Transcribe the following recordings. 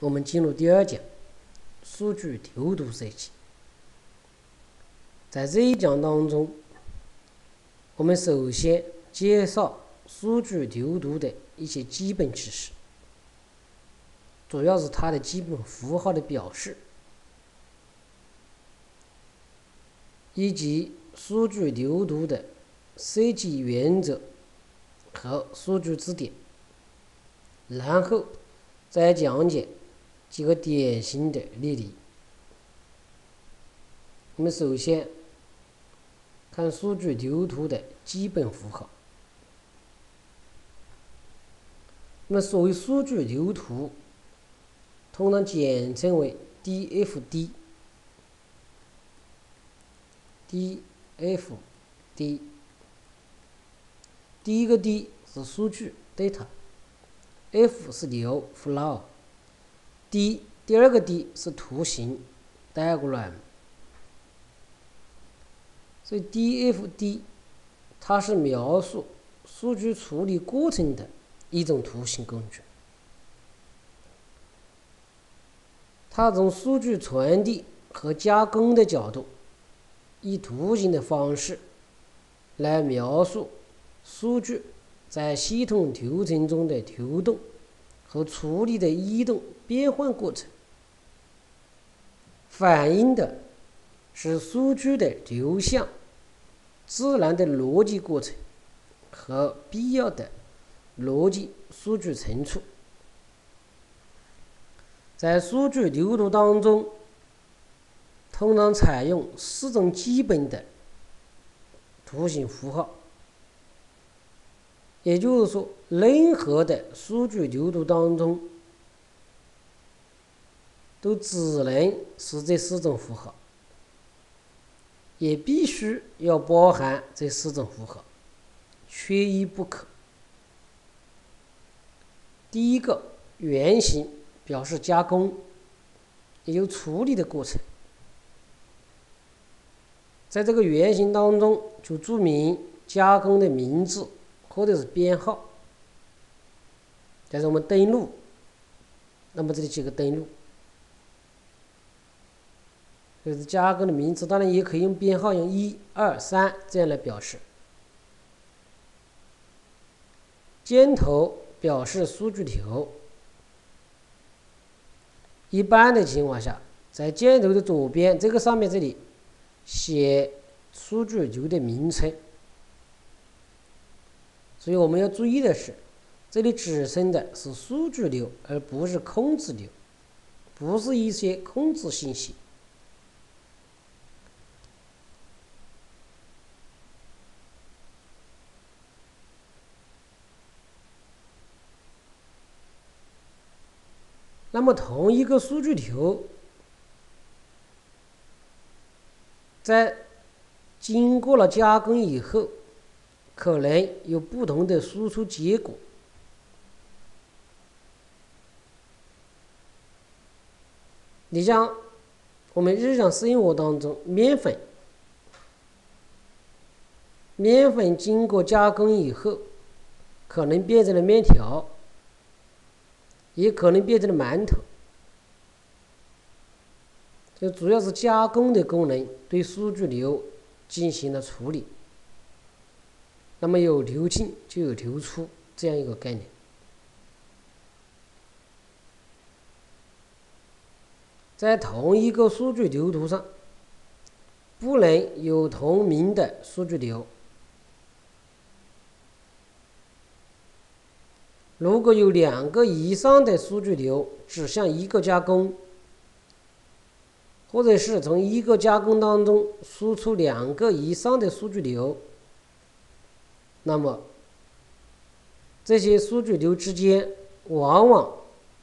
我们进入第二讲，数据流图设计。在这一讲当中，我们首先介绍数据流图的一些基本知识，主要是它的基本符号的表示，以及数据流图的设计原则和数据字典，然后再讲解。几个典型的例题。我们首先看数据流图的基本符号。那么，所谓数据流图，通常简称为 DFD。DFD，第一个 D 是数据 （data），F 是流 （flow）。D 第二个 D 是图形，diagram，所以 DFD 它是描述数据处理过程的一种图形工具。它从数据传递和加工的角度，以图形的方式来描述数据在系统流程中的流动。和处理的移动变换过程，反映的是数据的流向、自然的逻辑过程和必要的逻辑数据存储。在数据流图当中，通常采用四种基本的图形符号。也就是说，任何的数据流图当中，都只能是这四种符号，也必须要包含这四种符号，缺一不可。第一个原型表示加工，也就处理的过程，在这个原型当中就注明加工的名字。或者是编号，但是我们登录，那么这里几个登录，就是加工的名字，当然也可以用编号，用一二三这样来表示。箭头表示数据流，一般的情况下，在箭头的左边这个上面这里写数据流的名称。所以我们要注意的是，这里指称的是数据流，而不是控制流，不是一些控制信息。那么，同一个数据流，在经过了加工以后。可能有不同的输出结果。你像我们日常生活当中，面粉，面粉经过加工以后，可能变成了面条，也可能变成了馒头。这主要是加工的功能对数据流进行了处理。那么有流进就有流出这样一个概念，在同一个数据流图上，不能有同名的数据流。如果有两个以上的数据流指向一个加工，或者是从一个加工当中输出两个以上的数据流。那么，这些数据流之间往往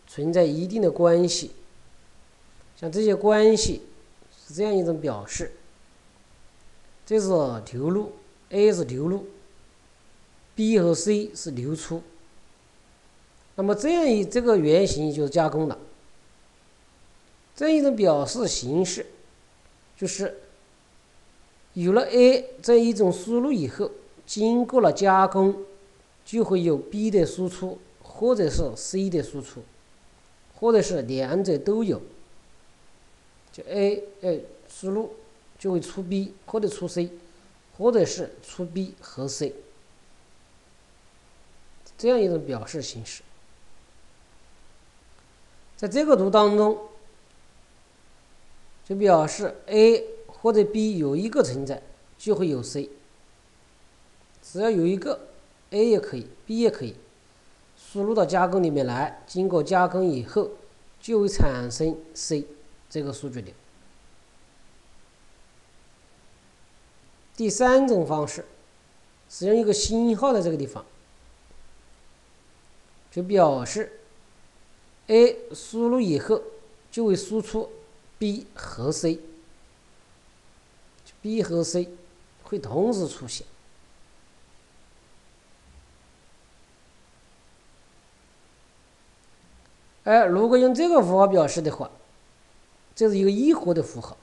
存在一定的关系。像这些关系是这样一种表示：这是流入，A 是流入，B 和 C 是流出。那么这样一这个原型就是加工了。这样一种表示形式，就是有了 A 这一种输入以后。经过了加工，就会有 B 的输出，或者是 C 的输出，或者是两者都有，就 A 呃输入就会出 B 或者出 C，或者是出 B 和 C，这样一种表示形式。在这个图当中，就表示 A 或者 B 有一个存在，就会有 C。只要有一个 A 也可以，B 也可以，输入到加工里面来，经过加工以后，就会产生 C 这个数据流。第三种方式，使用一个星号在这个地方，就表示。A 输入以后就会输出 B 和 C，B 和 C 会同时出现。而如果用这个符号表示的话，这是一个一和的符号，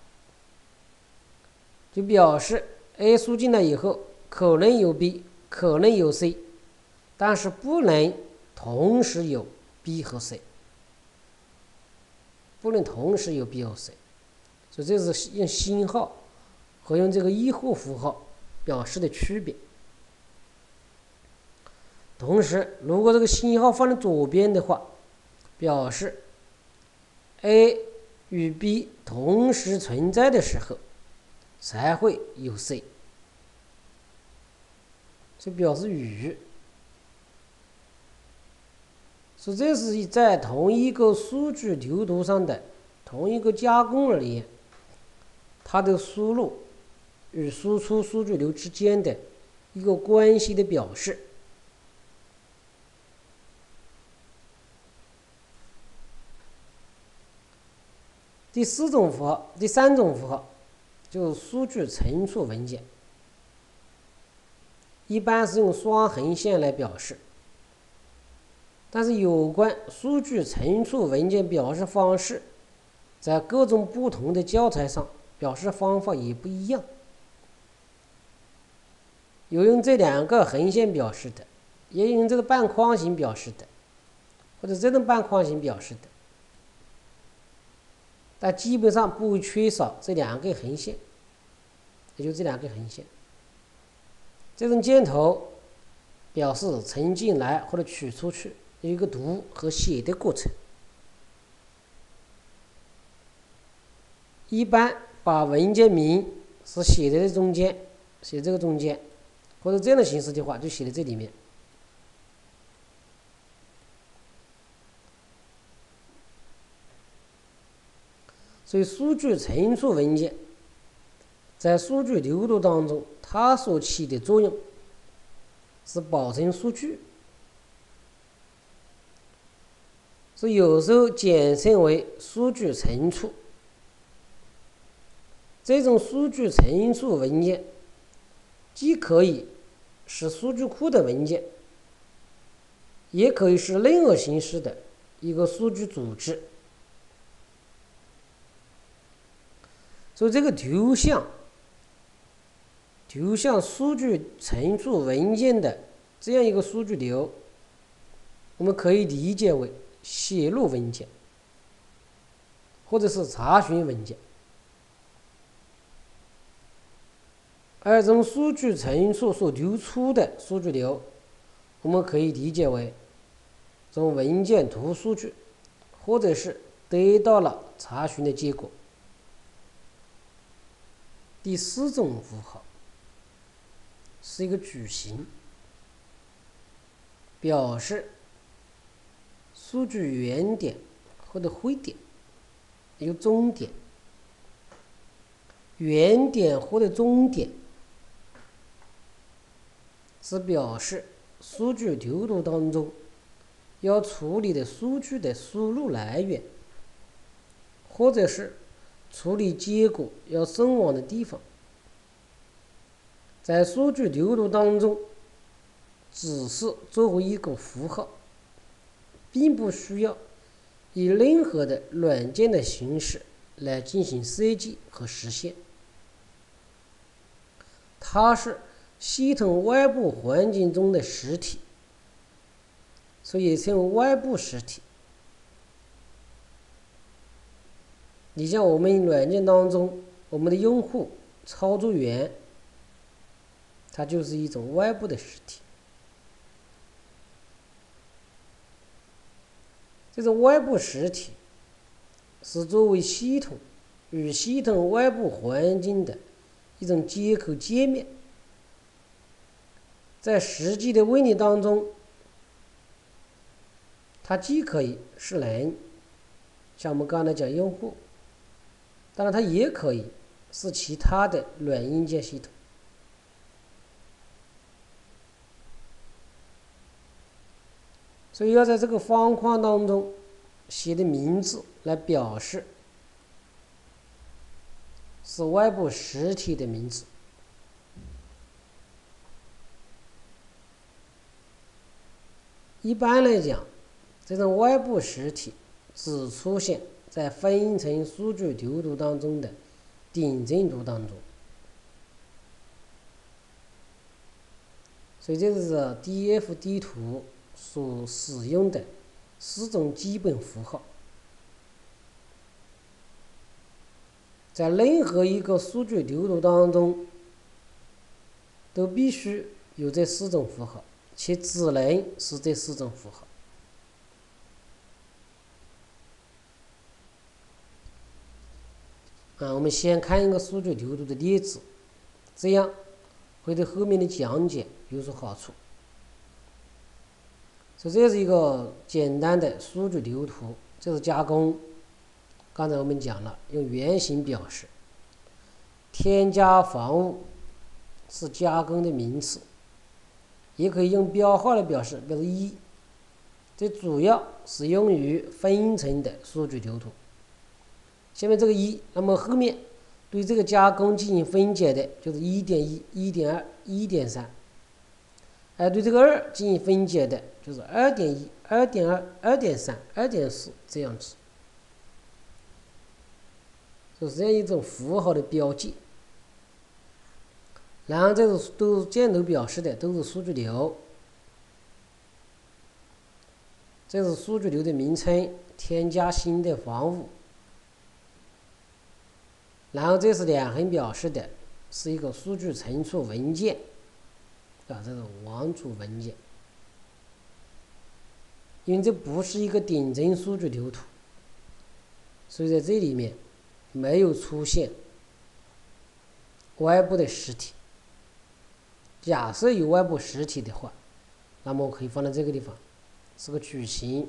就表示 A 输进来以后可能有 B，可能有 C，但是不能同时有 B 和 C。不能同时有 B 和 C，所以这是用星号和用这个一或符号表示的区别。同时，如果这个星号放在左边的话，表示 A 与 B 同时存在的时候才会有 C，这表示与。所以这是在同一个数据流图上的同一个加工而言，它的输入与输出数据流之间的一个关系的表示。第四种符号，第三种符号就是数据存储文件，一般是用双横线来表示。但是有关数据存储文件表示方式，在各种不同的教材上表示方法也不一样。有用这两个横线表示的，也有用这个半框形表示的，或者这种半框形表示的。但基本上不会缺少这两个横线，也就这两个横线。这种箭头表示存进来或者取出去。有一个读和写的过程，一般把文件名是写在这中间，写这个中间，或者这样的形式的话，就写在这里面。所以，数据存储文件在数据流动当中，它所起的作用是保存数据。是有时候简称为数据存储。这种数据存储文件，既可以是数据库的文件，也可以是任何形式的一个数据组织。所以，这个图像，图像数据存储文件的这样一个数据流，我们可以理解为。写入文件，或者是查询文件，而从数据存储所流出的数据流，我们可以理解为从文件图数据，或者是得到了查询的结果。第四种符号是一个矩形，表示。数据原点或者灰点，一个终点。原点或者终点是表示数据流动当中要处理的数据的输入来源，或者是处理结果要送往的地方。在数据流动当中，只是作为一个符号。并不需要以任何的软件的形式来进行设计和实现，它是系统外部环境中的实体，所以称为外部实体。你像我们软件当中，我们的用户、操作员，它就是一种外部的实体。这种外部实体是作为系统与系统外部环境的一种接口界面，在实际的问题当中，它既可以是人，像我们刚才讲用户。当然，它也可以是其他的软硬件系统，所以要在这个方框当中写的名字来表示是外部实体的名字。一般来讲，这种外部实体只出现。在分层数据流图当中的点阵图当中，所以这是 DFD 图所使用的四种基本符号，在任何一个数据流图当中都必须有这四种符号，且只能是这四种符号。啊，我们先看一个数据流图的例子，这样会对后面的讲解有所好处。所以这是一个简单的数据流图，这是加工。刚才我们讲了，用原型表示，添加房屋是加工的名词，也可以用标号来表示，比如一。这主要是用于分层的数据流图。下面这个一，那么后面对这个加工进行分解的，就是一点一、一点二、一点三；而对这个二进行分解的，就是二点一、二点二、二点三、二点四这样子。就是这样一种符号的标记。然后这是都是箭头表示的，都是数据流。这是数据流的名称，添加新的房屋。然后这是两横表示的，是一个数据存储文件，啊，这种网储文件。因为这不是一个顶层数据流图，所以在这里面没有出现外部的实体。假设有外部实体的话，那么我可以放在这个地方，是个矩形，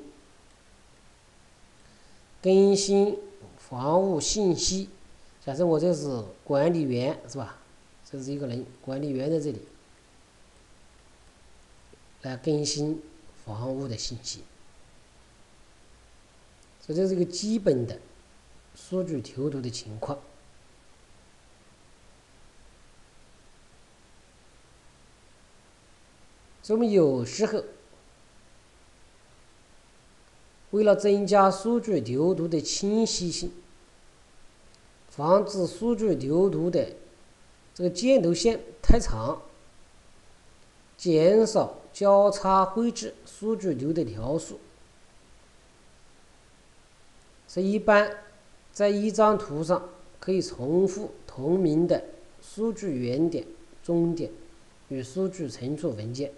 更新房屋信息。假设我这是管理员，是吧？这是一个人，管理员在这里来更新房屋的信息。所以这是一个基本的数据流图的情况。所以我们有时候为了增加数据流图的清晰性。防止数据流图的这个箭头线太长，减少交叉绘制数据流的条数。所以，一般在一张图上可以重复同名的数据原点、终点与数据存储文件。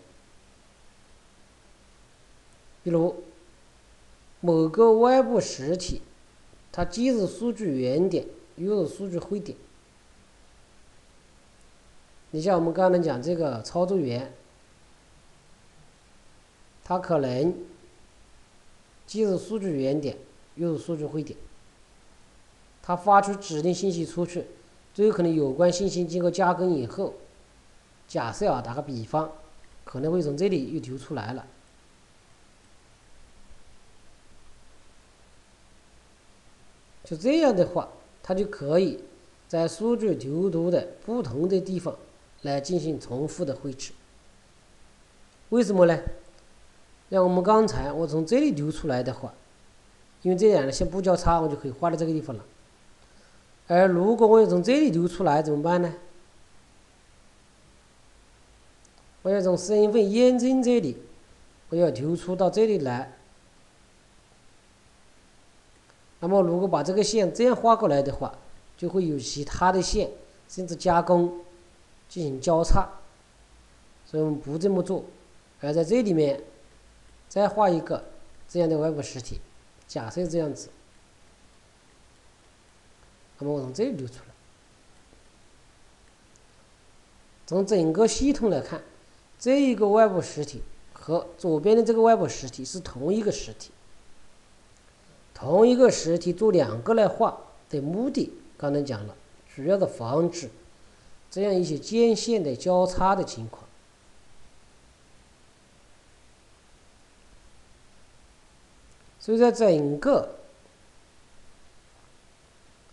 比如，某个外部实体，它既是数据原点。又是数据汇点。你像我们刚才讲这个操作员，他可能既是数据原点，又是数据汇点。他发出指令信息出去，最有可能有关信息经过加工以后，假设啊，打个比方，可能会从这里又流出来了。就这样的话。它就可以在数据流图的不同的地方来进行重复的绘制。为什么呢？像我们刚才我从这里流出来的话，因为这两条线不交叉，我就可以画到这个地方了。而如果我要从这里流出来怎么办呢？我要从身份验证这里，我要流出到这里来。那么，如果把这个线这样画过来的话，就会有其他的线，甚至加工进行交叉，所以我们不这么做，而在这里面再画一个这样的外部实体，假设这样子，那么我从这里流出来。从整个系统来看，这一个外部实体和左边的这个外部实体是同一个实体。同一个实体做两个来画的目的，刚才讲了，主要的防止这样一些间线的交叉的情况。所以在整个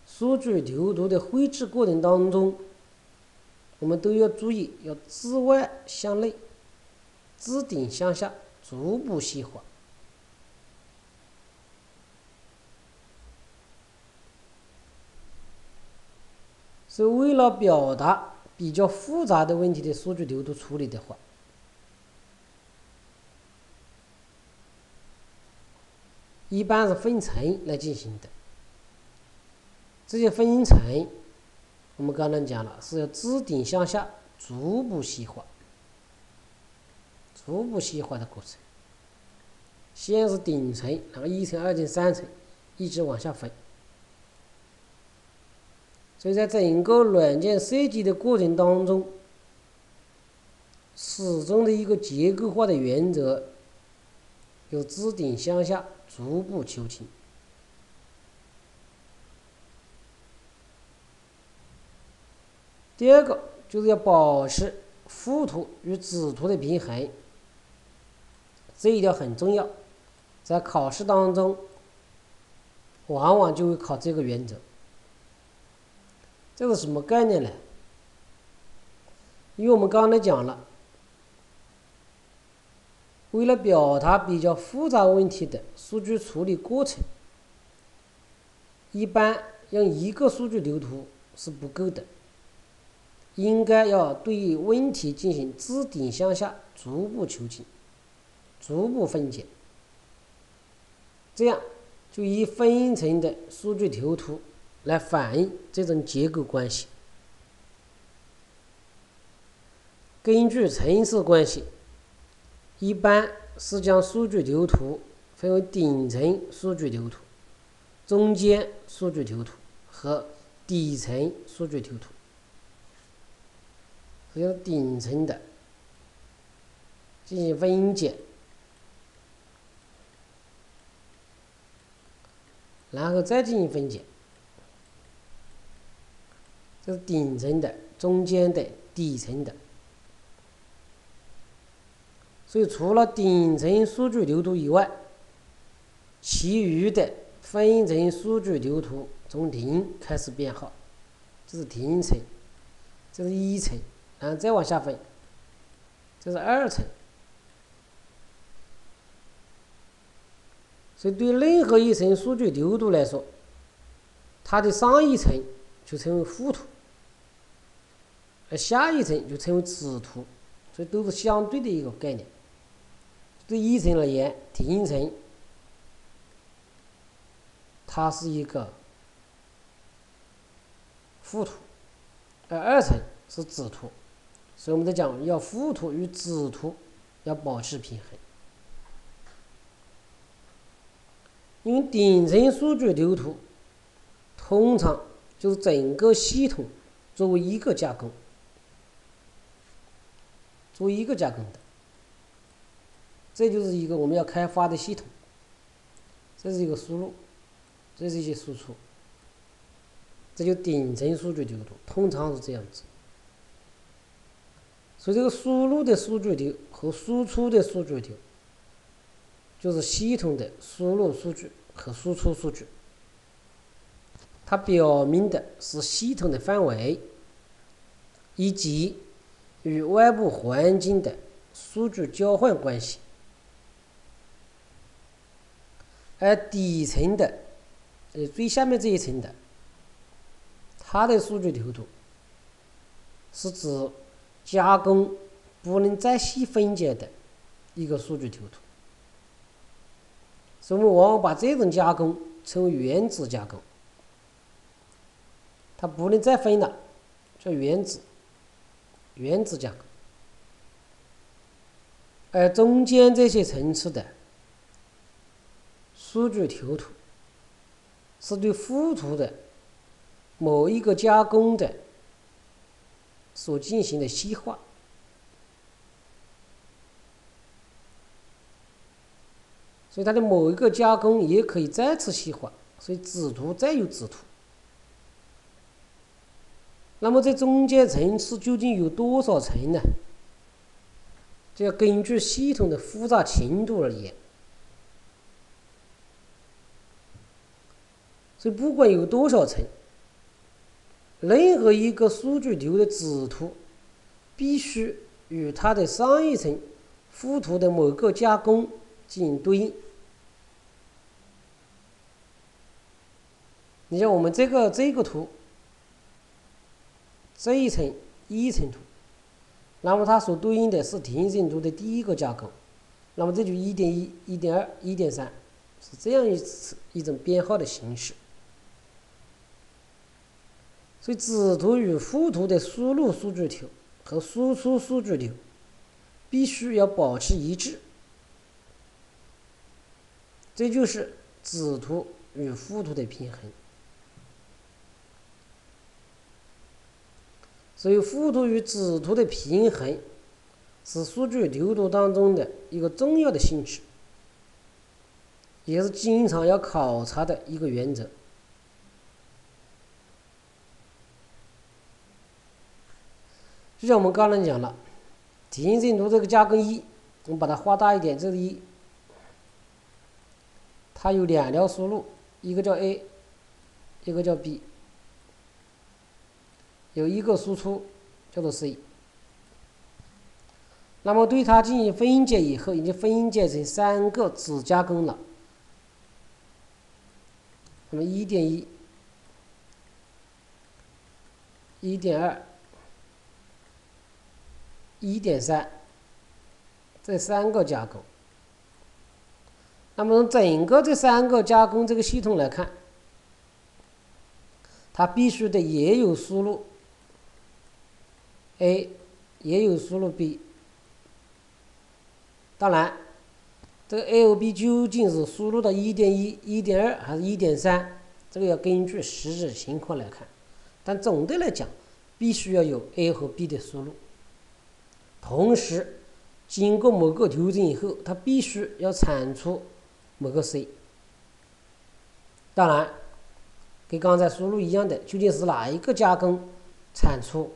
数据流图的绘制过程当中。我们都要注意，要自外向内，自顶向下，逐步细化。所以，为了表达比较复杂的问题的数据流图处理的话，一般是分层来进行的。这些分层。我们刚才讲了，是要自顶向下逐步细化，逐步细化的过程。先是顶层，然后一层、二层、三层，一直往下分。所以在整个软件设计的过程当中，始终的一个结构化的原则，由自顶向下逐步求清。第二个就是要保持副图与子图的平衡，这一条很重要，在考试当中，往往就会考这个原则。这是什么概念呢？因为我们刚才讲了，为了表达比较复杂问题的数据处理过程，一般用一个数据流图是不够的。应该要对问题进行自顶向下逐步求清、逐步分解，这样就以分层的数据流图来反映这种结构关系。根据层次关系，一般是将数据流图分为顶层数据流图、中间数据流图和底层数据流图。有顶层的进行分解，然后再进行分解。这是顶层的、中间的、底层的。所以，除了顶层数据流图以外，其余的分层数据流图从零开始编号，这是停层，这是一层。然后再往下分，这是二层。所以对任何一层数据流图来说，它的上一层就称为副图，而下一层就称为子图，所以都是相对的一个概念。对一层而言，停层它是一个副图，而二层是子图。所以我们在讲，要副图与子图要保持平衡，因为顶层数据流图通常就是整个系统作为一个加工，作为一个加工的，这就是一个我们要开发的系统，这是一个输入，这是一些输出，这就顶层数据流图通常是这样子。所以，这个输入的数据流和输出的数据流，就是系统的输入数据和输出数据。它表明的是系统的范围，以及与外部环境的数据交换关系。而底层的，呃，最下面这一层的，它的数据流图是指。加工不能再细分解的一个数据流图，所以我们往往把这种加工称为原子加工，它不能再分了，叫原子，原子加工。而中间这些层次的数据流图，是对附图的某一个加工的所进行的细化。所以它的某一个加工也可以再次细化，所以子图再有子图。那么这中间层次究竟有多少层呢？就要根据系统的复杂程度而言。所以不管有多少层，任何一个数据流的子图必须与它的上一层附图的某个加工进行对应。你像我们这个这个图，这一层一层图，那么它所对应的是定性图的第一个加工，那么这就一点一、一点二、一点三，是这样一次一种编号的形式。所以子图与附图的输入数据流和输出数据流必须要保持一致，这就是子图与附图的平衡。所以，附图与子图的平衡是数据流图当中的一个重要的性质，也是经常要考察的一个原则。就像我们刚才讲了，定性图这个加工一，我们把它画大一点，这是一，它有两条输入，一个叫 A，一个叫 B。有一个输出叫做 C，那么对它进行分解以后，已经分解成三个子加工了。那么一点一、一点二、一点三这三个加工，那么从整个这三个加工这个系统来看，它必须得也有输入。A 也有输入 B，当然，这个 A 和 B 究竟是输入到一点一、一点二还是一点三，这个要根据实际情况来看。但总的来讲，必须要有 A 和 B 的输入，同时经过某个调整以后，它必须要产出某个 C。当然，跟刚才输入一样的，究竟是哪一个加工产出？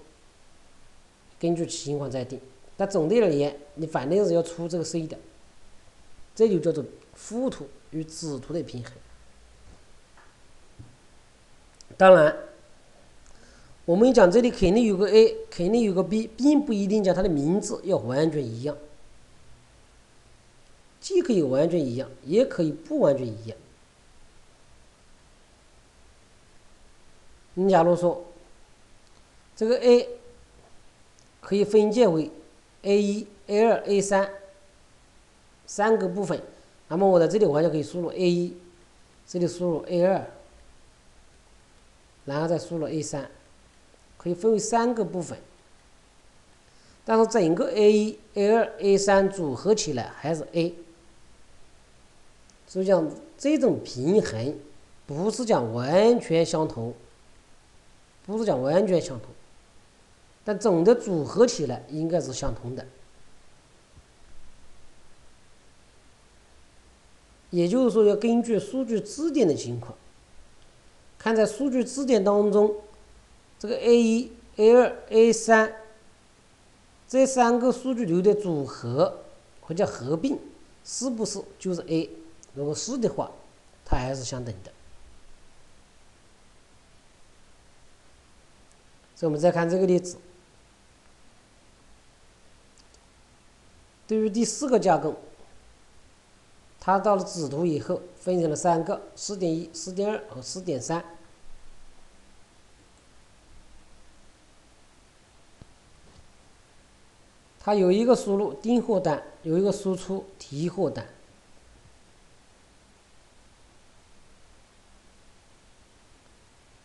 根据情况再定，但总的而言，你反正是要出这个 C 的，这就叫做附图与子图的平衡。当然，我们讲这里肯定有个 A，肯定有个 B，并不一定讲它的名字要完全一样，既可以完全一样，也可以不完全一样。你假如说这个 A。可以分解为 A 一、A 二、A 三三个部分。那么我在这里，我就可以输入 A 一，这里输入 A 二，然后再输入 A 三，可以分为三个部分。但是整个 A 一、A 二、A 三组合起来还是 A。所以讲这种平衡不是讲完全相同，不是讲完全相同。但总的组合起来应该是相同的，也就是说，要根据数据字典的情况，看在数据字典当中，这个 A 一、A 二、A 三这三个数据流的组合或者合并，是不是就是 A？如果是的话，它还是相等的。所以，我们再看这个例子。对于第四个加工，它到了子图以后，分成了三个：四点一、四点二和四点三。它有一个输入订货单，有一个输出提货单。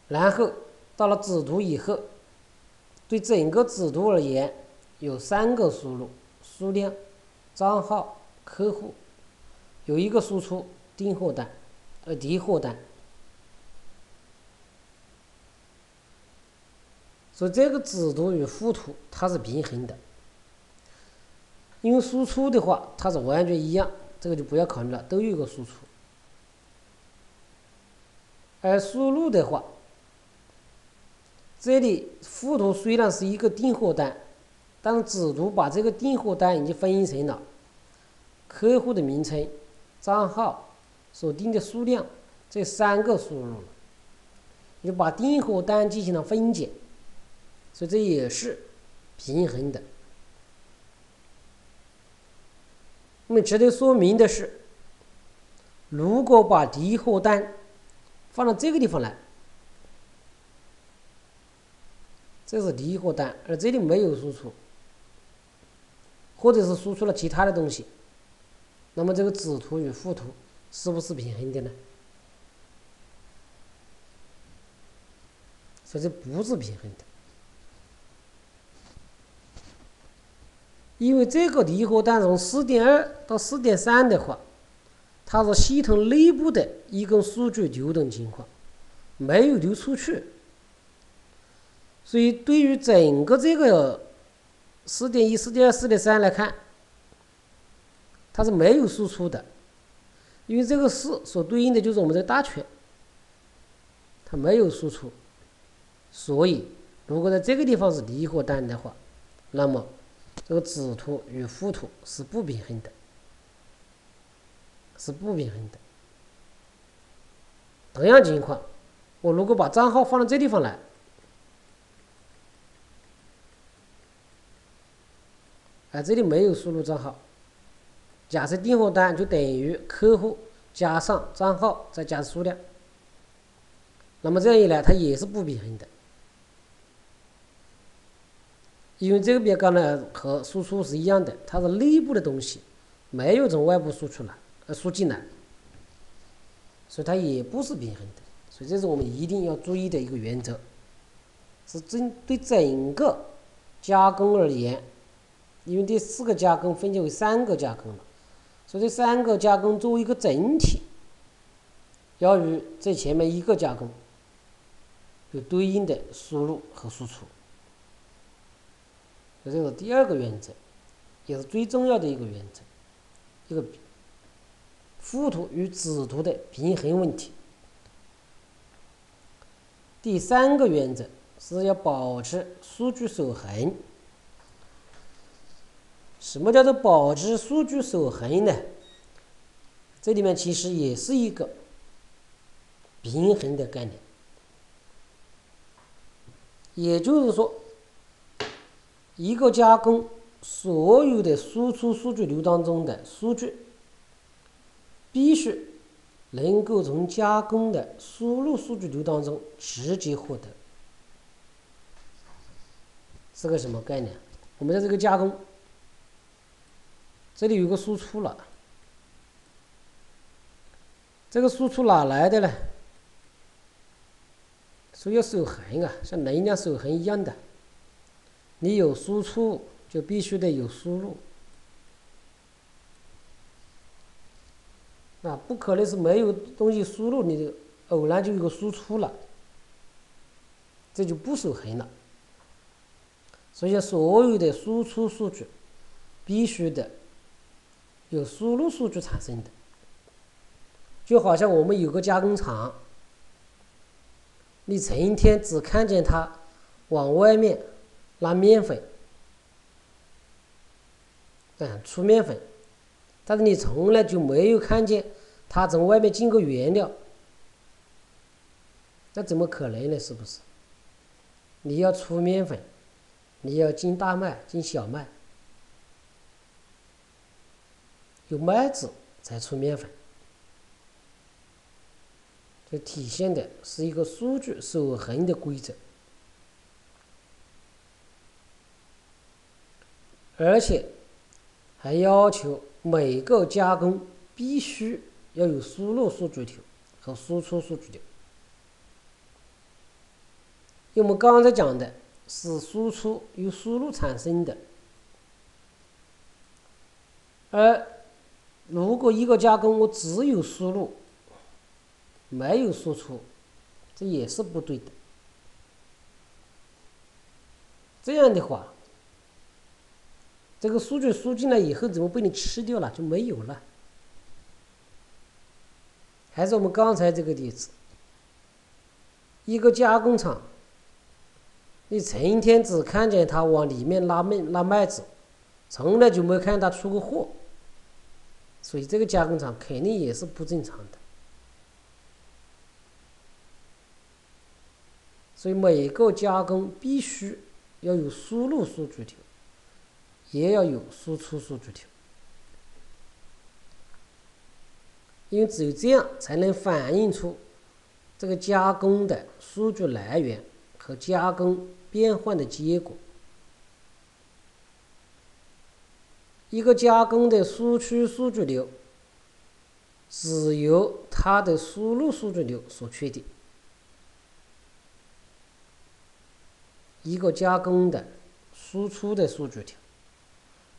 然后到了子图以后，对整个子图而言，有三个输入：数量、账号、客户，有一个输出订货单，呃，提货单。所以这个子图与父图它是平衡的，因为输出的话它是完全一样，这个就不要考虑了，都有一个输出。而输入的话，这里附图虽然是一个订货单，当子图把这个订货单已经分成了客户的名称、账号、所订的数量这三个输入了，就把订货单进行了分解。所以这也是平衡的。那么值得说明的是，如果把提货单放到这个地方来，这是提货单，而这里没有输出，或者是输出了其他的东西，那么这个子图与父图是不是平衡的呢？所以这不是平衡的。因为这个离合单从四点二到四点三的话，它是系统内部的一个数据流动情况，没有流出去。所以对于整个这个四点一、四点二、四点三来看，它是没有输出的，因为这个四所对应的就是我们的大圈，它没有输出。所以如果在这个地方是离合单的话，那么。这个子图与父图是不平衡的，是不平衡的。同样情况，我如果把账号放到这地方来，哎，这里没有输入账号。假设订货单就等于客户加上账号再加数量，那么这样一来，它也是不平衡的。因为这个表格呢和输出是一样的，它是内部的东西，没有从外部输出来，呃输进来，所以它也不是平衡的。所以这是我们一定要注意的一个原则，是针对整个加工而言，因为这四个加工分解为三个加工了，所以这三个加工作为一个整体，要与这前面一个加工有对应的输入和输出。这是第二个原则，也是最重要的一个原则，一个父图与子图的平衡问题。第三个原则是要保持数据守恒。什么叫做保持数据守恒呢？这里面其实也是一个平衡的概念，也就是说。一个加工所有的输出数据流当中的数据，必须能够从加工的输入数据流当中直接获得，是个什么概念？我们在这个加工，这里有个输出了，这个输出哪来的呢？所以要守恒啊，像能量守恒一样的。你有输出，就必须得有输入，啊，不可能是没有东西输入，你就偶然就有个输出了，这就不守恒了。所以，所有的输出数据必须得有输入数据产生的，就好像我们有个加工厂，你成天只看见它往外面。拉面粉，嗯，出面粉，但是你从来就没有看见它从外面进个原料，那怎么可能呢？是不是？你要出面粉，你要进大麦、进小麦，有麦子才出面粉，这体现的是一个数据守恒的规则。而且还要求每个加工必须要有输入数据条和输出数据条。因为我们刚才讲的是输出由输入产生的，而如果一个加工我只有输入，没有输出，这也是不对的。这样的话，这个数据输进来以后怎么被你吃掉了？就没有了。还是我们刚才这个例子，一个加工厂，你成天只看见他往里面拉麦拉麦子，从来就没看他出过货，所以这个加工厂肯定也是不正常的。所以每个加工必须。要有输入数据流，也要有输出数据流，因为只有这样才能反映出这个加工的数据来源和加工变换的结果。一个加工的输出数据流只由它的输入数据流所确定。一个加工的输出的数据条，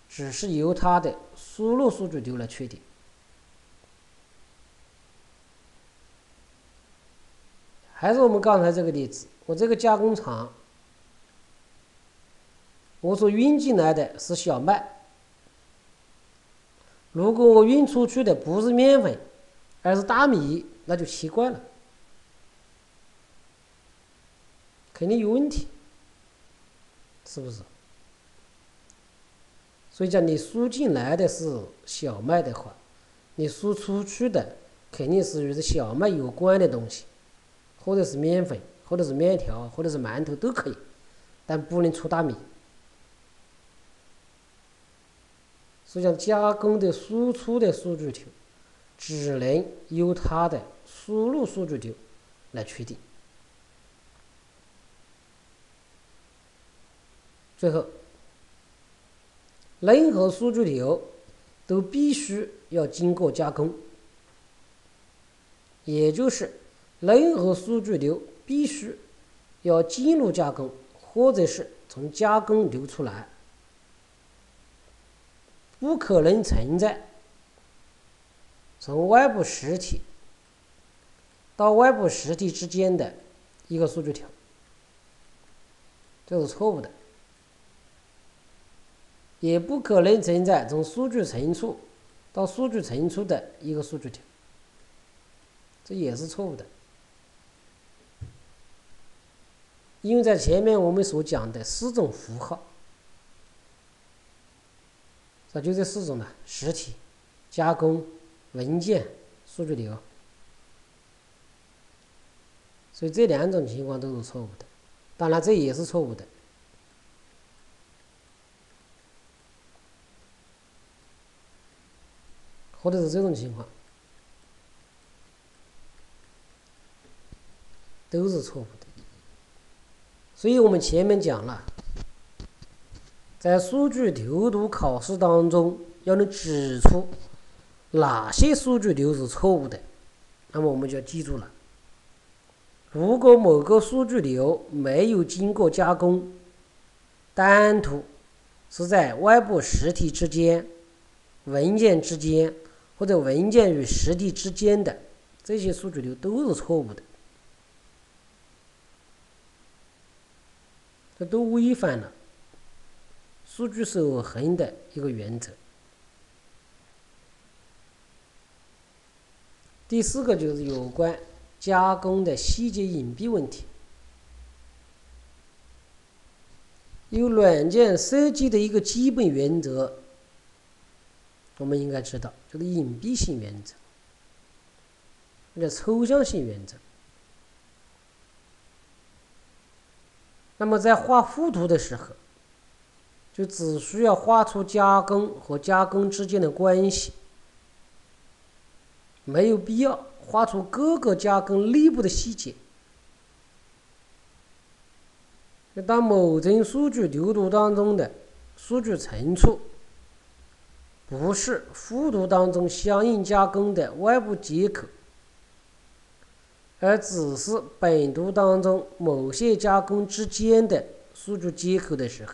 只是由它的输入数据流来确定。还是我们刚才这个例子，我这个加工厂，我所运进来的是小麦。如果我运出去的不是面粉，而是大米，那就奇怪了，肯定有问题。是不是？所以讲，你输进来的是小麦的话，你输出去的肯定是与这小麦有关的东西，或者是面粉，或者是面条，或者是馒头都可以，但不能出大米。所以讲，加工的输出的数据流，只能由它的输入数据流来确定。最后，任何数据流都必须要经过加工，也就是任何数据流必须要进入加工，或者是从加工流出来，不可能存在从外部实体到外部实体之间的一个数据条，这是错误的。也不可能存在从数据存储到数据存储的一个数据条，这也是错误的。因为在前面我们所讲的四种符号，那就这四种了：实体、加工、文件、数据流。所以这两种情况都是错误的，当然这也是错误的。或者是这种情况，都是错误的。所以我们前面讲了，在数据流读考试当中，要能指出哪些数据流是错误的，那么我们就要记住了。如果某个数据流没有经过加工，单独是在外部实体之间、文件之间。或者文件与实体之间的这些数据流都是错误的，这都违反了数据守恒的一个原则。第四个就是有关加工的细节隐蔽问题，有软件设计的一个基本原则。我们应该知道，这个隐蔽性原则，或者抽象性原则。那么在画附图的时候，就只需要画出加工和加工之间的关系，没有必要画出各个加工内部的细节。当某种数据流图当中的数据存储。不是复读当中相应加工的外部接口，而只是本图当中某些加工之间的数据接口的时候，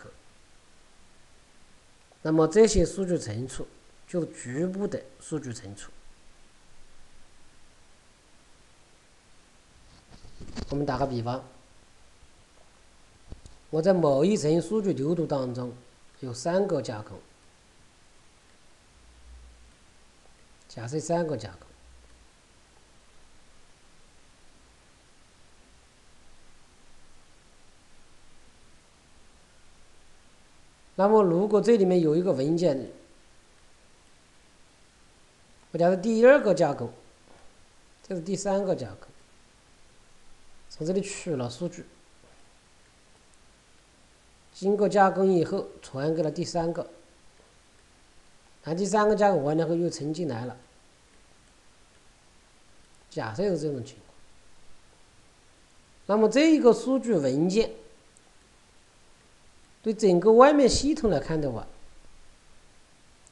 那么这些数据存储就局部的数据存储。我们打个比方，我在某一层数据流图当中有三个架构，假设三个架构。那么，如果这里面有一个文件，我假设第二个加工，这是第三个加工，从这里取了数据，经过加工以后传给了第三个，那第三个加工完了后又存进来了，假设是这种情况，那么这一个数据文件。对整个外面系统来看的话，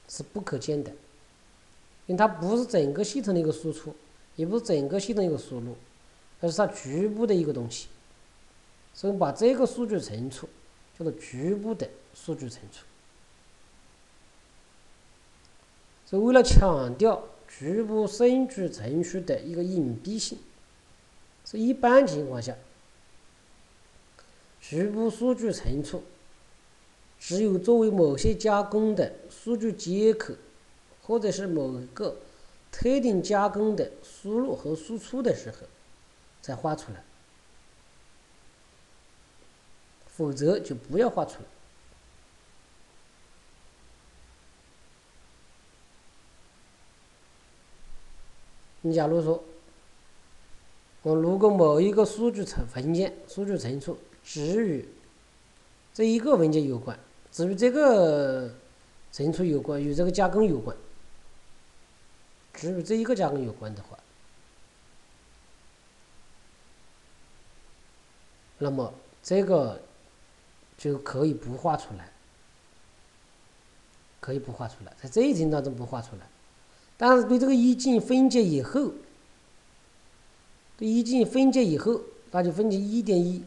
是不可见的，因为它不是整个系统的一个输出，也不是整个系统一个输入，而是它局部的一个东西。所以把这个数据存储叫做局部的数据存储。所以为了强调局部数据存储的一个隐蔽性，所以一般情况下，局部数据存储。只有作为某些加工的数据接口，或者是某个特定加工的输入和输出的时候，才画出来，否则就不要画出来。你假如说，我如果某一个数据存文件、数据存储只与这一个文件有关。只与这个存储有关，与这个加工有关，只与这一个加工有关的话，那么这个就可以不画出来，可以不画出来，在这一层当中不画出来。但是对这个一进分解以后，对一进分解以后，那就分解一点一、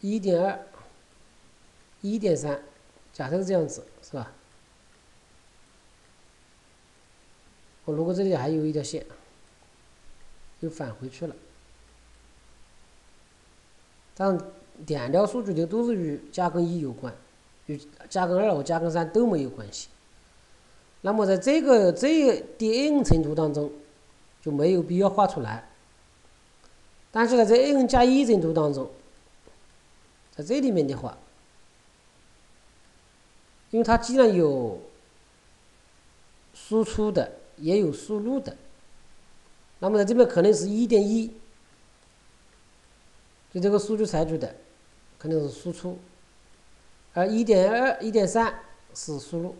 一点二。一点三，假设是这样子，是吧？我如果这里还有一条线，又返回去了，但两条数据流都是与加工一有关，与加工二和加工三都没有关系。那么在这个这第 n 层图当中，就没有必要画出来。但是呢在 n 加一层图当中，在这里面的话。因为它既然有输出的，也有输入的，那么在这边可能是一点一，就这个数据采取的肯定是输出，而一点二、一点三是输入，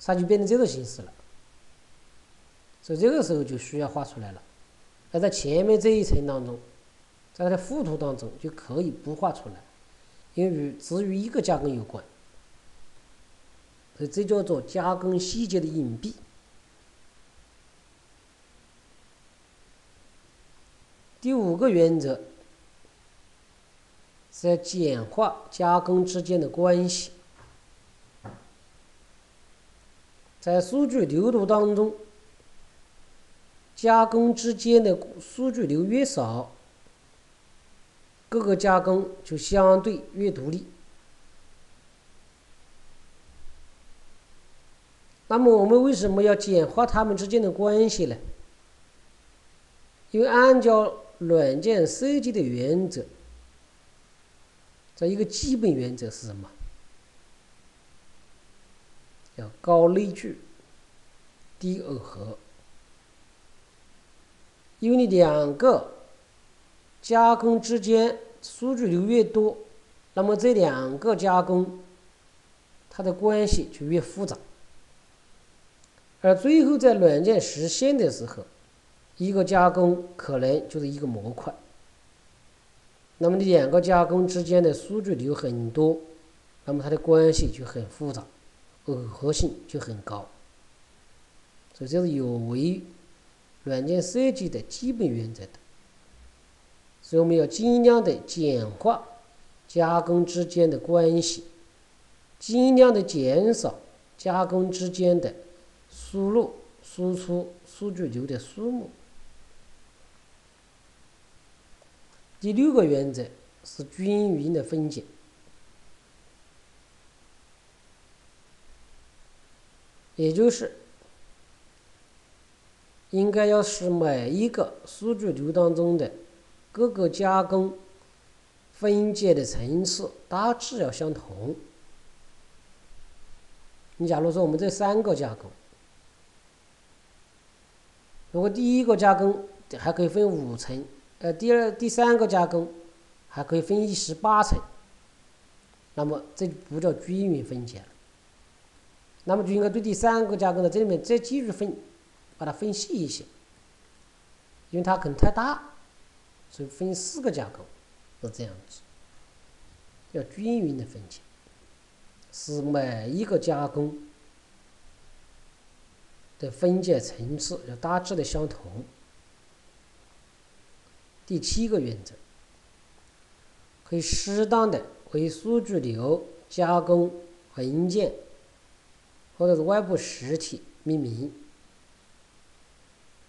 它就变成这种形式了。所以这个时候就需要画出来了。而在前面这一层当中，在它的附图当中就可以不画出来，因为与只与一个加工有关。所以这叫做加工细节的隐蔽。第五个原则是要简化加工之间的关系。在数据流图当中，加工之间的数据流越少，各个加工就相对越独立。那么我们为什么要简化它们之间的关系呢？因为按照软件设计的原则，这一个基本原则是什么？叫高内聚，低耦合。因为你两个加工之间数据流越多，那么这两个加工它的关系就越复杂。而最后在软件实现的时候，一个加工可能就是一个模块。那么你两个加工之间的数据流很多，那么它的关系就很复杂，耦合性就很高。所以这是有违软件设计的基本原则的。所以我们要尽量的简化加工之间的关系，尽量的减少加工之间的输入、输出数据流的数目。第六个原则是均匀的分解，也就是应该要使每一个数据流当中的各个加工分解的层次大致要相同。你假如说我们这三个加工，如果第一个加工还可以分五层。呃，第二、第三个加工还可以分一十八层，那么这不叫均匀分解了。那么就应该对第三个加工的这里面再继续分，把它分细一些，因为它可能太大，所以分四个加工是这样子，要均匀的分解，使每一个加工的分解层次要大致的相同。第七个原则，可以适当的为数据流加工文件或者是外部实体命名，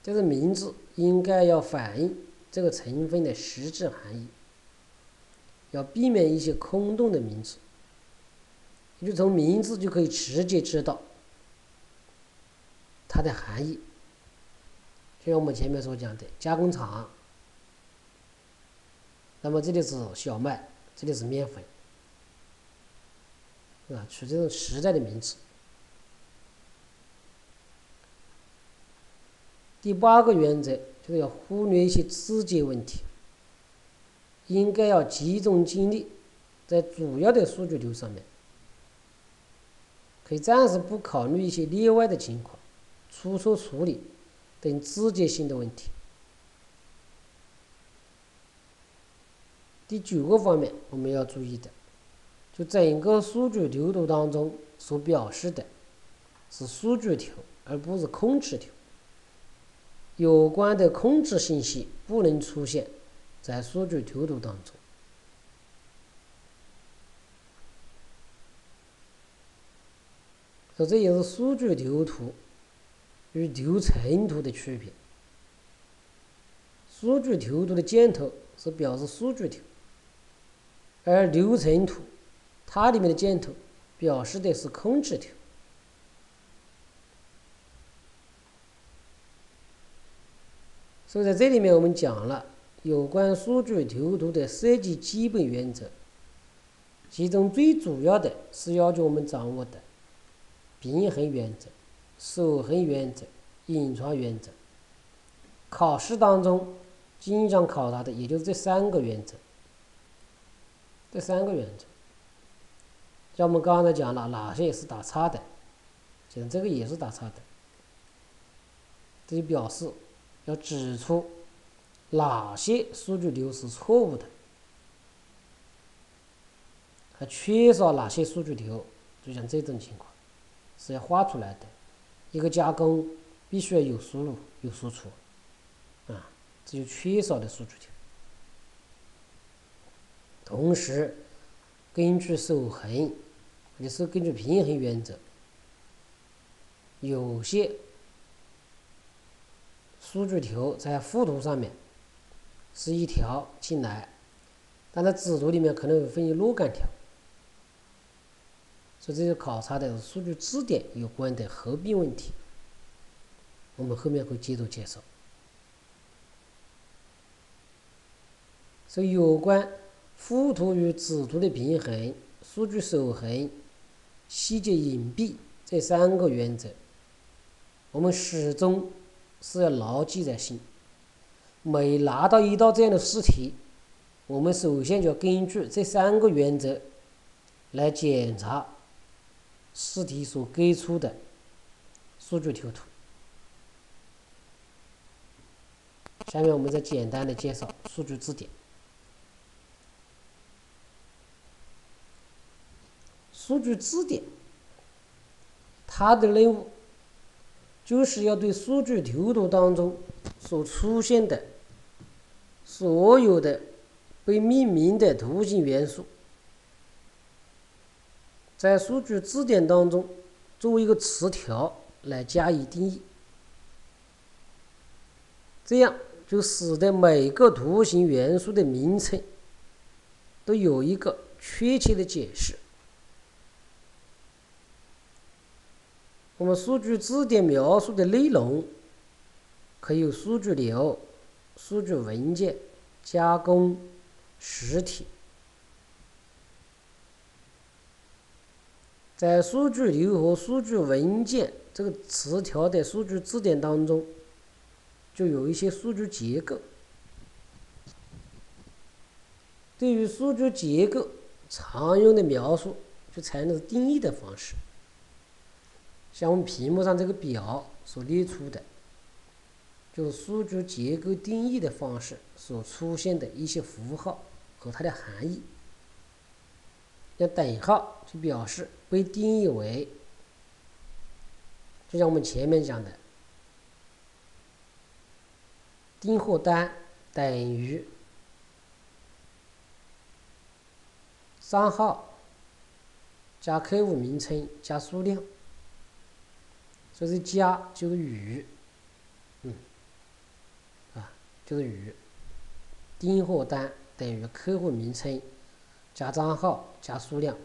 这个名字应该要反映这个成分的实质含义，要避免一些空洞的名字，也就从名字就可以直接知道它的含义。就像我们前面所讲的加工厂。那么这里是小麦，这里是面粉，啊，取这种实在的名词。第八个原则就是要忽略一些字节问题，应该要集中精力在主要的数据流上面，可以暂时不考虑一些例外的情况、出错处理等直接性的问题。第九个方面我们要注意的，就整个数据流图当中所表示的是数据条，而不是空值条。有关的空值信息不能出现在数据流图当中。说这也是数据流图与流程图的区别。数据流图的箭头是表示数据条。而流程图，它里面的箭头表示的是空值条。所以在这里面，我们讲了有关数据流图的设计基本原则，其中最主要的是要求我们掌握的平衡原则、守恒原则、隐藏原则。考试当中经常考察的也就是这三个原则。这三个原则，像我们刚才讲了，哪些是打叉的，像这个也是打叉的，这就表示要指出哪些数据流是错误的，还缺少哪些数据流，就像这种情况是要画出来的。一个加工必须要有输入有输出，啊，这就缺少的数据条。同时，根据守恒，也是根据平衡原则，有些数据条在附图上面是一条进来，但在子图里面可能会分若干条，所以这就考察的是数据字典有关的合并问题。我们后面会接着介绍。所以有关。附图与子图的平衡、数据守恒、细节隐蔽这三个原则，我们始终是要牢记在心。每拿到一道这样的试题，我们首先就要根据这三个原则来检查试题所给出的数据条图。下面我们再简单的介绍数据字典。数据字典，它的任务就是要对数据流图当中所出现的所有的被命名的图形元素，在数据字典当中作为一个词条来加以定义，这样就使得每个图形元素的名称都有一个确切的解释。我们数据字典描述的内容，可以有数据流、数据文件、加工、实体。在数据流和数据文件这个词条的数据字典当中，就有一些数据结构。对于数据结构常用的描述，就采用的是定义的方式。像我们屏幕上这个表所列出的，就是数据结构定义的方式所出现的一些符号和它的含义。像等号就表示被定义为，就像我们前面讲的，订货单等于账号加客户名称加数量。所以这加就是与，嗯，啊，就是与，订货单等于客户名称加账号加数量，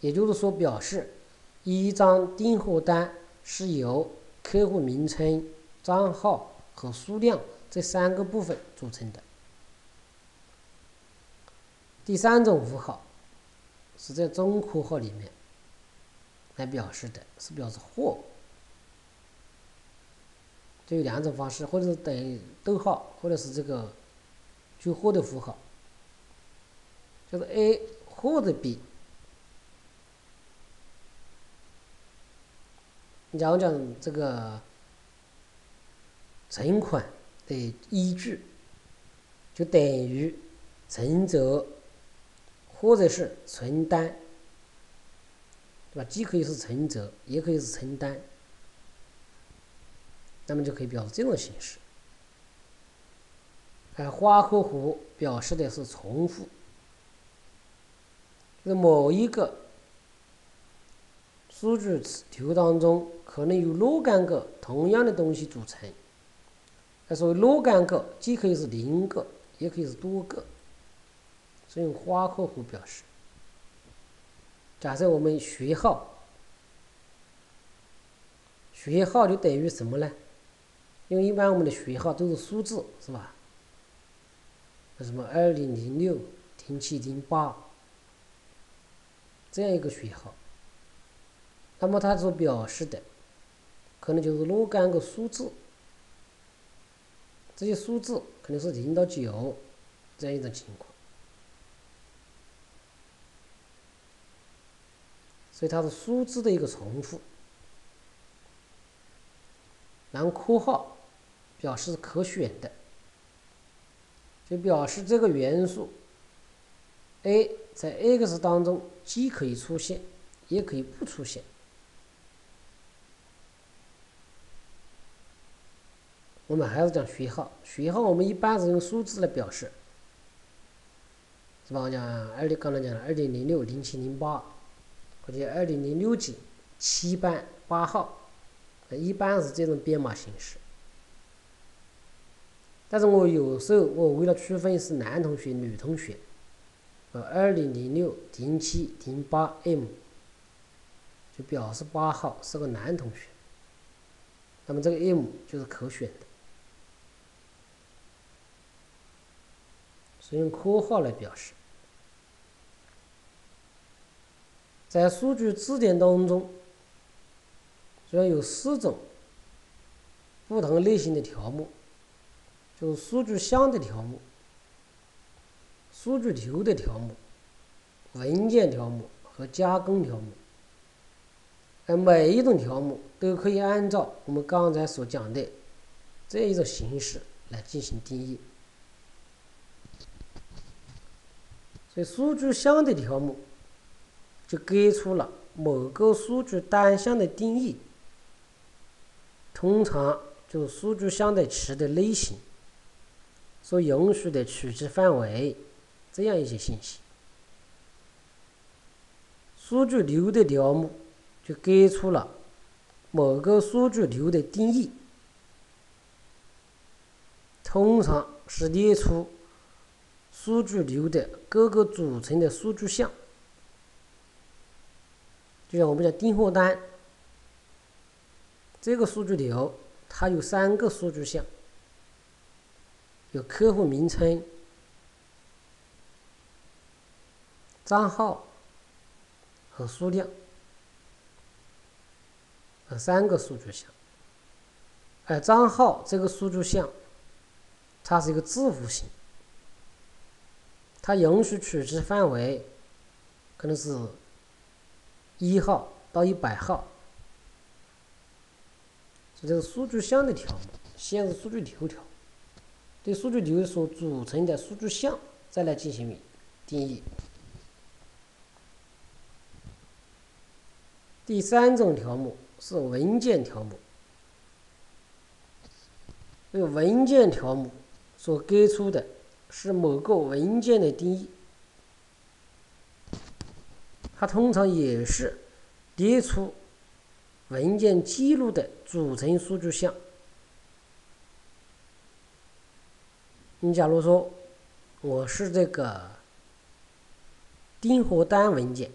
也就是说表示一张订货单是由客户名称、账号和数量这三个部分组成的。第三种符号是在中括号里面。来表示的是表示货，就有两种方式，或者是等于逗号，或者是这个就货的符号，就是 A 或者 B。你讲讲这个存款的依据，就等于存折或者是存单。对吧？既可以是存折，也可以是存单，那么就可以表示这种形式。而花括弧表示的是重复，就是某一个数据词条当中可能有若干个同样的东西组成。那所谓若干个，既可以是零个，也可以是多个，所以用花括弧表示。假设我们学号，学号就等于什么呢？因为一般我们的学号都是数字，是吧？那什么二零零六零七零八这样一个学号，那么它所表示的可能就是若干个数字，这些数字可能是零到九这样一种情况。所以它是数字的一个重复，然后括号表示可选的，就表示这个元素 a 在 x 当中既可以出现，也可以不出现。我们还是讲序号，序号我们一般是用数字来表示，是吧？我讲二零刚才讲的二点零六零七零八。或者二零零六级七班八号，一般是这种编码形式。但是我有时候我为了区分是男同学女同学，呃，二零零六零七零八 M 就表示八号是个男同学，那么这个 M 就是可选的，是用括号来表示。在数据字典当中，主要有四种不同类型的条目，就是数据项的条目、数据流的条目、文件条目和加工条目。而每一种条目都可以按照我们刚才所讲的这一种形式来进行定义。所以，数据项的条目。就给出了某个数据单项的定义，通常就数据箱的池的类型、所允许的取值范围这样一些信息。数据流的条目就给出了某个数据流的定义，通常是列出数据流的各个组成的数据项，就像我们讲订货单。这个数据流它有三个数据项，有客户名称、账号和数量，呃，三个数据项。而账号这个数据项，它是一个字符型，它允许取值范围可能是一号到一百号。这就是数据项的条目，先是数据流条，对数据流所组成的数据项再来进行定义。第三种条目是文件条目，这个文件条目所给出的是某个文件的定义，它通常也是列出。文件记录的组成数据项。你假如说我是这个订货单文件，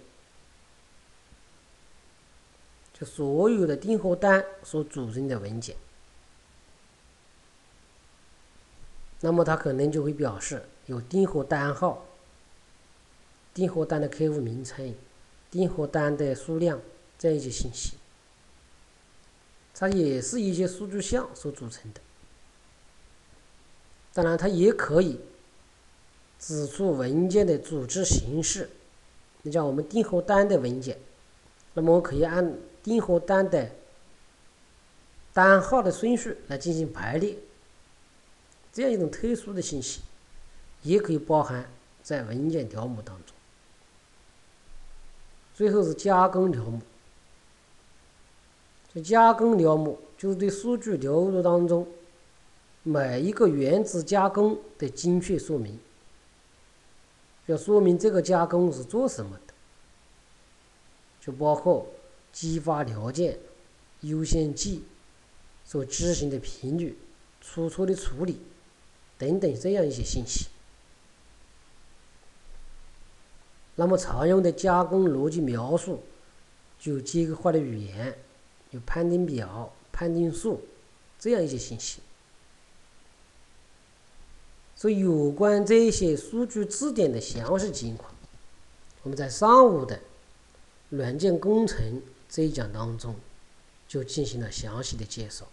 就所有的订货单所组成的文件，那么它可能就会表示有订货单号、订货单的客户名称、订货单的数量这一些信息。它也是一些数据项所组成的，当然，它也可以指出文件的组织形式。你像我们订货单的文件，那么我可以按订货单的单号的顺序来进行排列，这样一种特殊的信息，也可以包含在文件条目当中。最后是加工条目。这加工条目就是对数据流入当中每一个原子加工的精确说明，要说明这个加工是做什么的，就包括激发条件、优先级、所执行的频率、出错的处理等等这样一些信息。那么常用的加工逻辑描述就结构化的语言。有判定表、判定数这样一些信息，所以有关这些数据字典的详细情况，我们在上午的软件工程这一讲当中就进行了详细的介绍。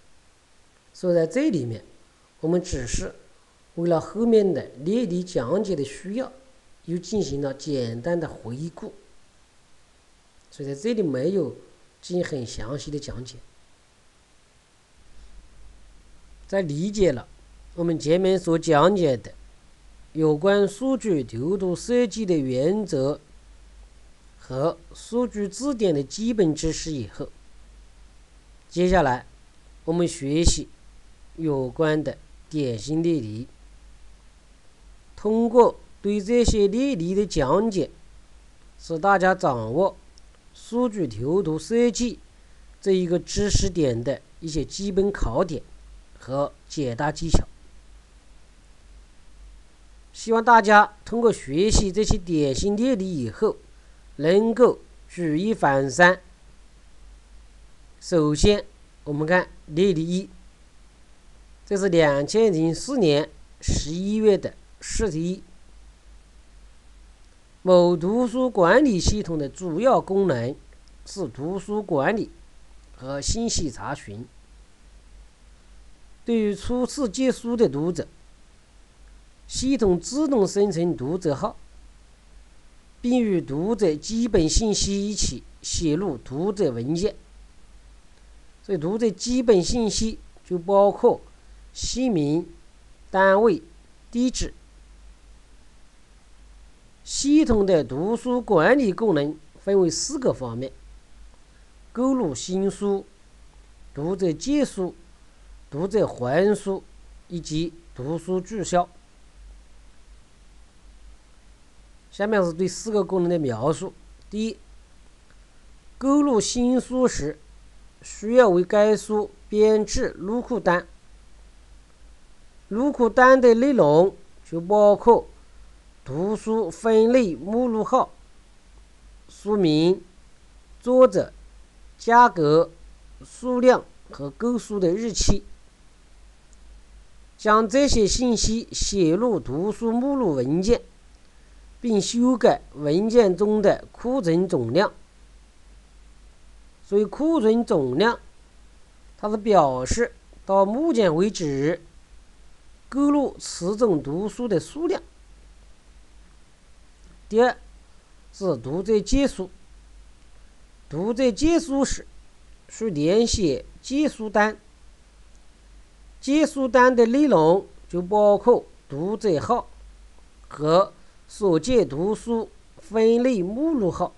所以在这里面，我们只是为了后面的列例讲解的需要，又进行了简单的回顾。所以在这里没有。进行很详细的讲解，在理解了我们前面所讲解的有关数据流度设计的原则和数据字典的基本知识以后，接下来我们学习有关的典型例题，通过对这些例题的讲解，使大家掌握。数据流图设计这一个知识点的一些基本考点和解答技巧，希望大家通过学习这些典型例题以后，能够举一反三。首先，我们看例题一，这是两千零四年十一月的试题。某图书管理系统的主要功能是图书管理和信息查询。对于初次借书的读者，系统自动生成读者号，并与读者基本信息一起写入读者文件。所以，读者基本信息就包括姓名、单位、地址。系统的图书管理功能分为四个方面：购入新书、读者借书读者还书以及读书注销。下面是对四个功能的描述。第一，购入新书时，需要为该书编制入库单。入库单的内容就包括图书分类目录号、书名、作者、价格、数量和购书的日期。将这些信息写入图书目录文件，并修改文件中的库存总量。所以，库存总量，它是表示到目前为止购入此种图书的数量。第二是读者借书，读者借书时需填写借书单。借书单的内容就包括读者号和所借图书分类目录号。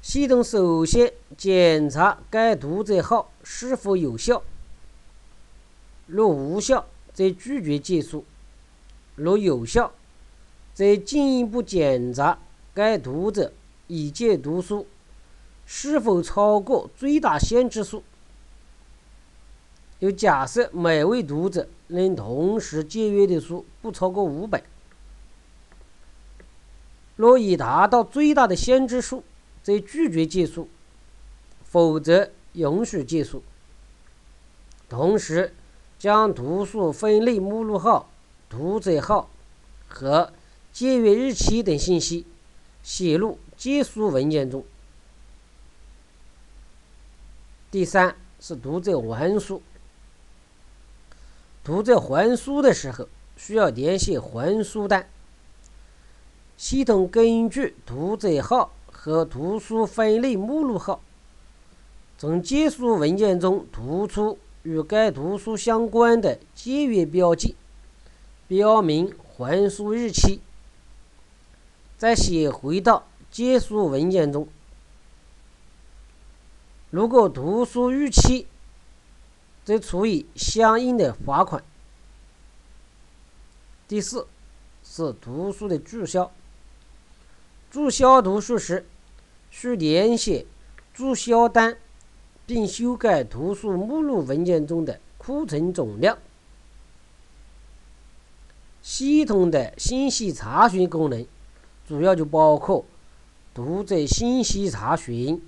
系统首先检查该读者号是否有效，若无效，则拒绝借书；若有效，则进一步检查该读者已借读书是否超过最大限制数。又假设每位读者能同时借阅的书不超过五本，若已达到最大的限制数，则拒绝借书；否则允许借书。同时，将图书分类目录号、读者号和借阅日期等信息写入借书文件中。第三是读者还书。读者还书的时候，需要填写还书单。系统根据读者号和图书分类目录号，从借书文件中读出与该图书相关的借阅标记，标明还书日期，再写回到借书文件中。如果图书逾期，则处以相应的罚款。第四是图书的注销。注销图书时，需填写注销单，并修改图书目录文件中的库存总量。系统的信息查询功能主要就包括读者信息查询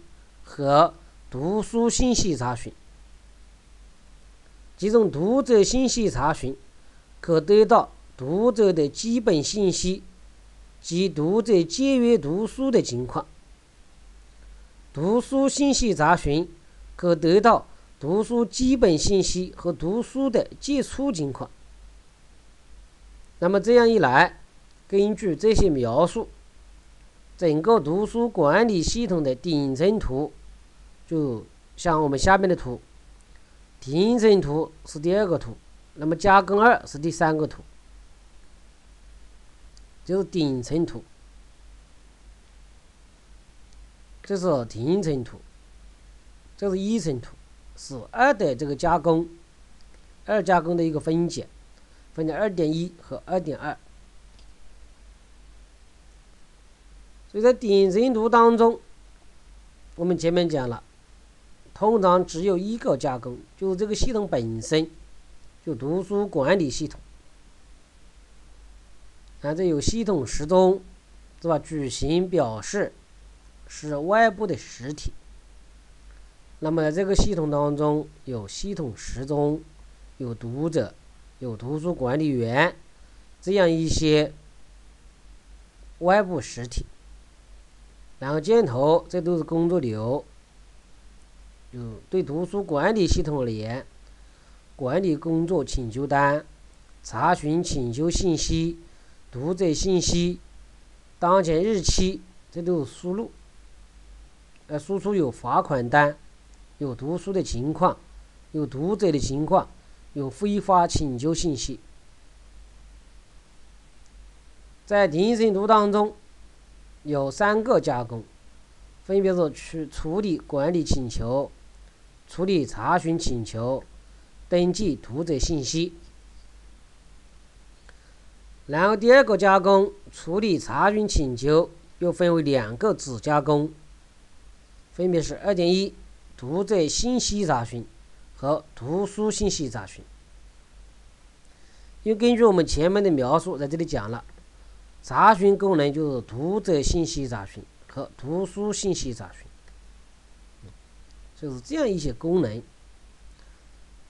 和读书信息查询。其中读者信息查询可得到读者的基本信息及读者借阅读书的情况；读书信息查询可得到读书基本信息和读书的借出情况。那么这样一来，根据这些描述，整个图书管理系统的顶层图就像我们下面的图。顶层图是第二个图，那么加根二是第三个图，就是顶层图。这是顶层图，这是一层图，是二的这个加工，二加工的一个分解，分解二点一和二点二。所以在顶层图当中，我们前面讲了。通常只有一个加工，就是这个系统本身，就图书管理系统。啊，这有系统时钟，是吧？矩形表示是外部的实体。那么在这个系统当中，有系统时钟，有读者，有图书管理员，这样一些外部实体。然后箭头，这都是工作流。就对图书管理系统而言，管理工作请求单、查询请求信息、读者信息、当前日期，这都是输入。呃，输出有罚款单，有读书的情况，有读者的情况，有非法请求信息。在顶层图当中，有三个加工，分别是处处理管理请求。处理查询请求登记读者信息。然后第二个加工处理查询请求又分为两个子加工，分别是二点一读者信息查询和图书信息查询。因为根据我们前面的描述，在这里讲了，查询功能就是读者信息查询和图书信息查询，就是这样一些功能。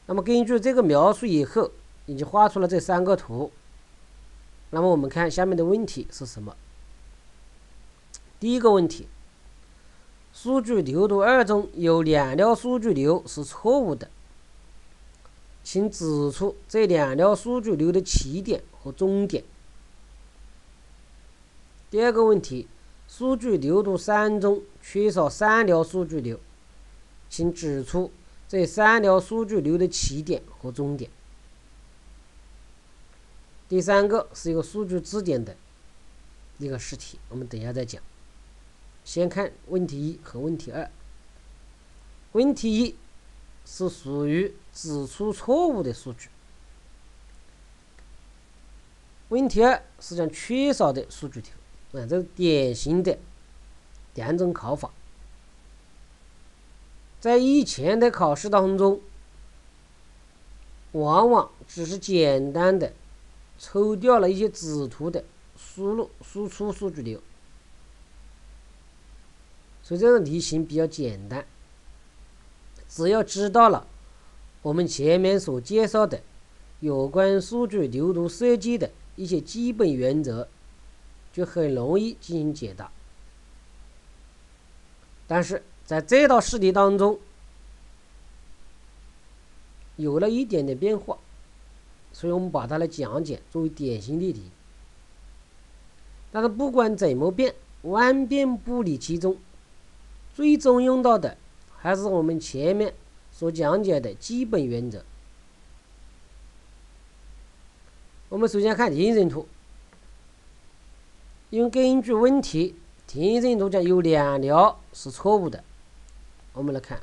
那么根据这个描述以后，你就画出了这三个图。那么我们看下面的问题是什么？第一个问题，数据流度二中有两条数据流是错误的。请指出这两条数据流的起点和终点。第二个问题，数据流度三中缺少三条数据流，请指出这三条数据流的起点和终点。第三个是一个数据字典的一个试题，我们等一下再讲。先看问题一和问题二。问题一。是属于指出错误的数据。问题二是讲缺少的数据条，啊，这是典型的两种考法。在以前的考试当中，往往只是简单的抽掉了一些子图的输入输出数据流，所以这种题型比较简单。只要知道了我们前面所介绍的有关数据流度设计的一些基本原则，就很容易进行解答。但是在这道试题当中，有了一点点变化，所以我们把它来讲解作为典型例题。但是不管怎么变，万变不离其宗，最终用到的。还是我们前面所讲解的基本原则。我们首先看题形图，因为根据问题，题形图讲有两条是错误的。我们来看，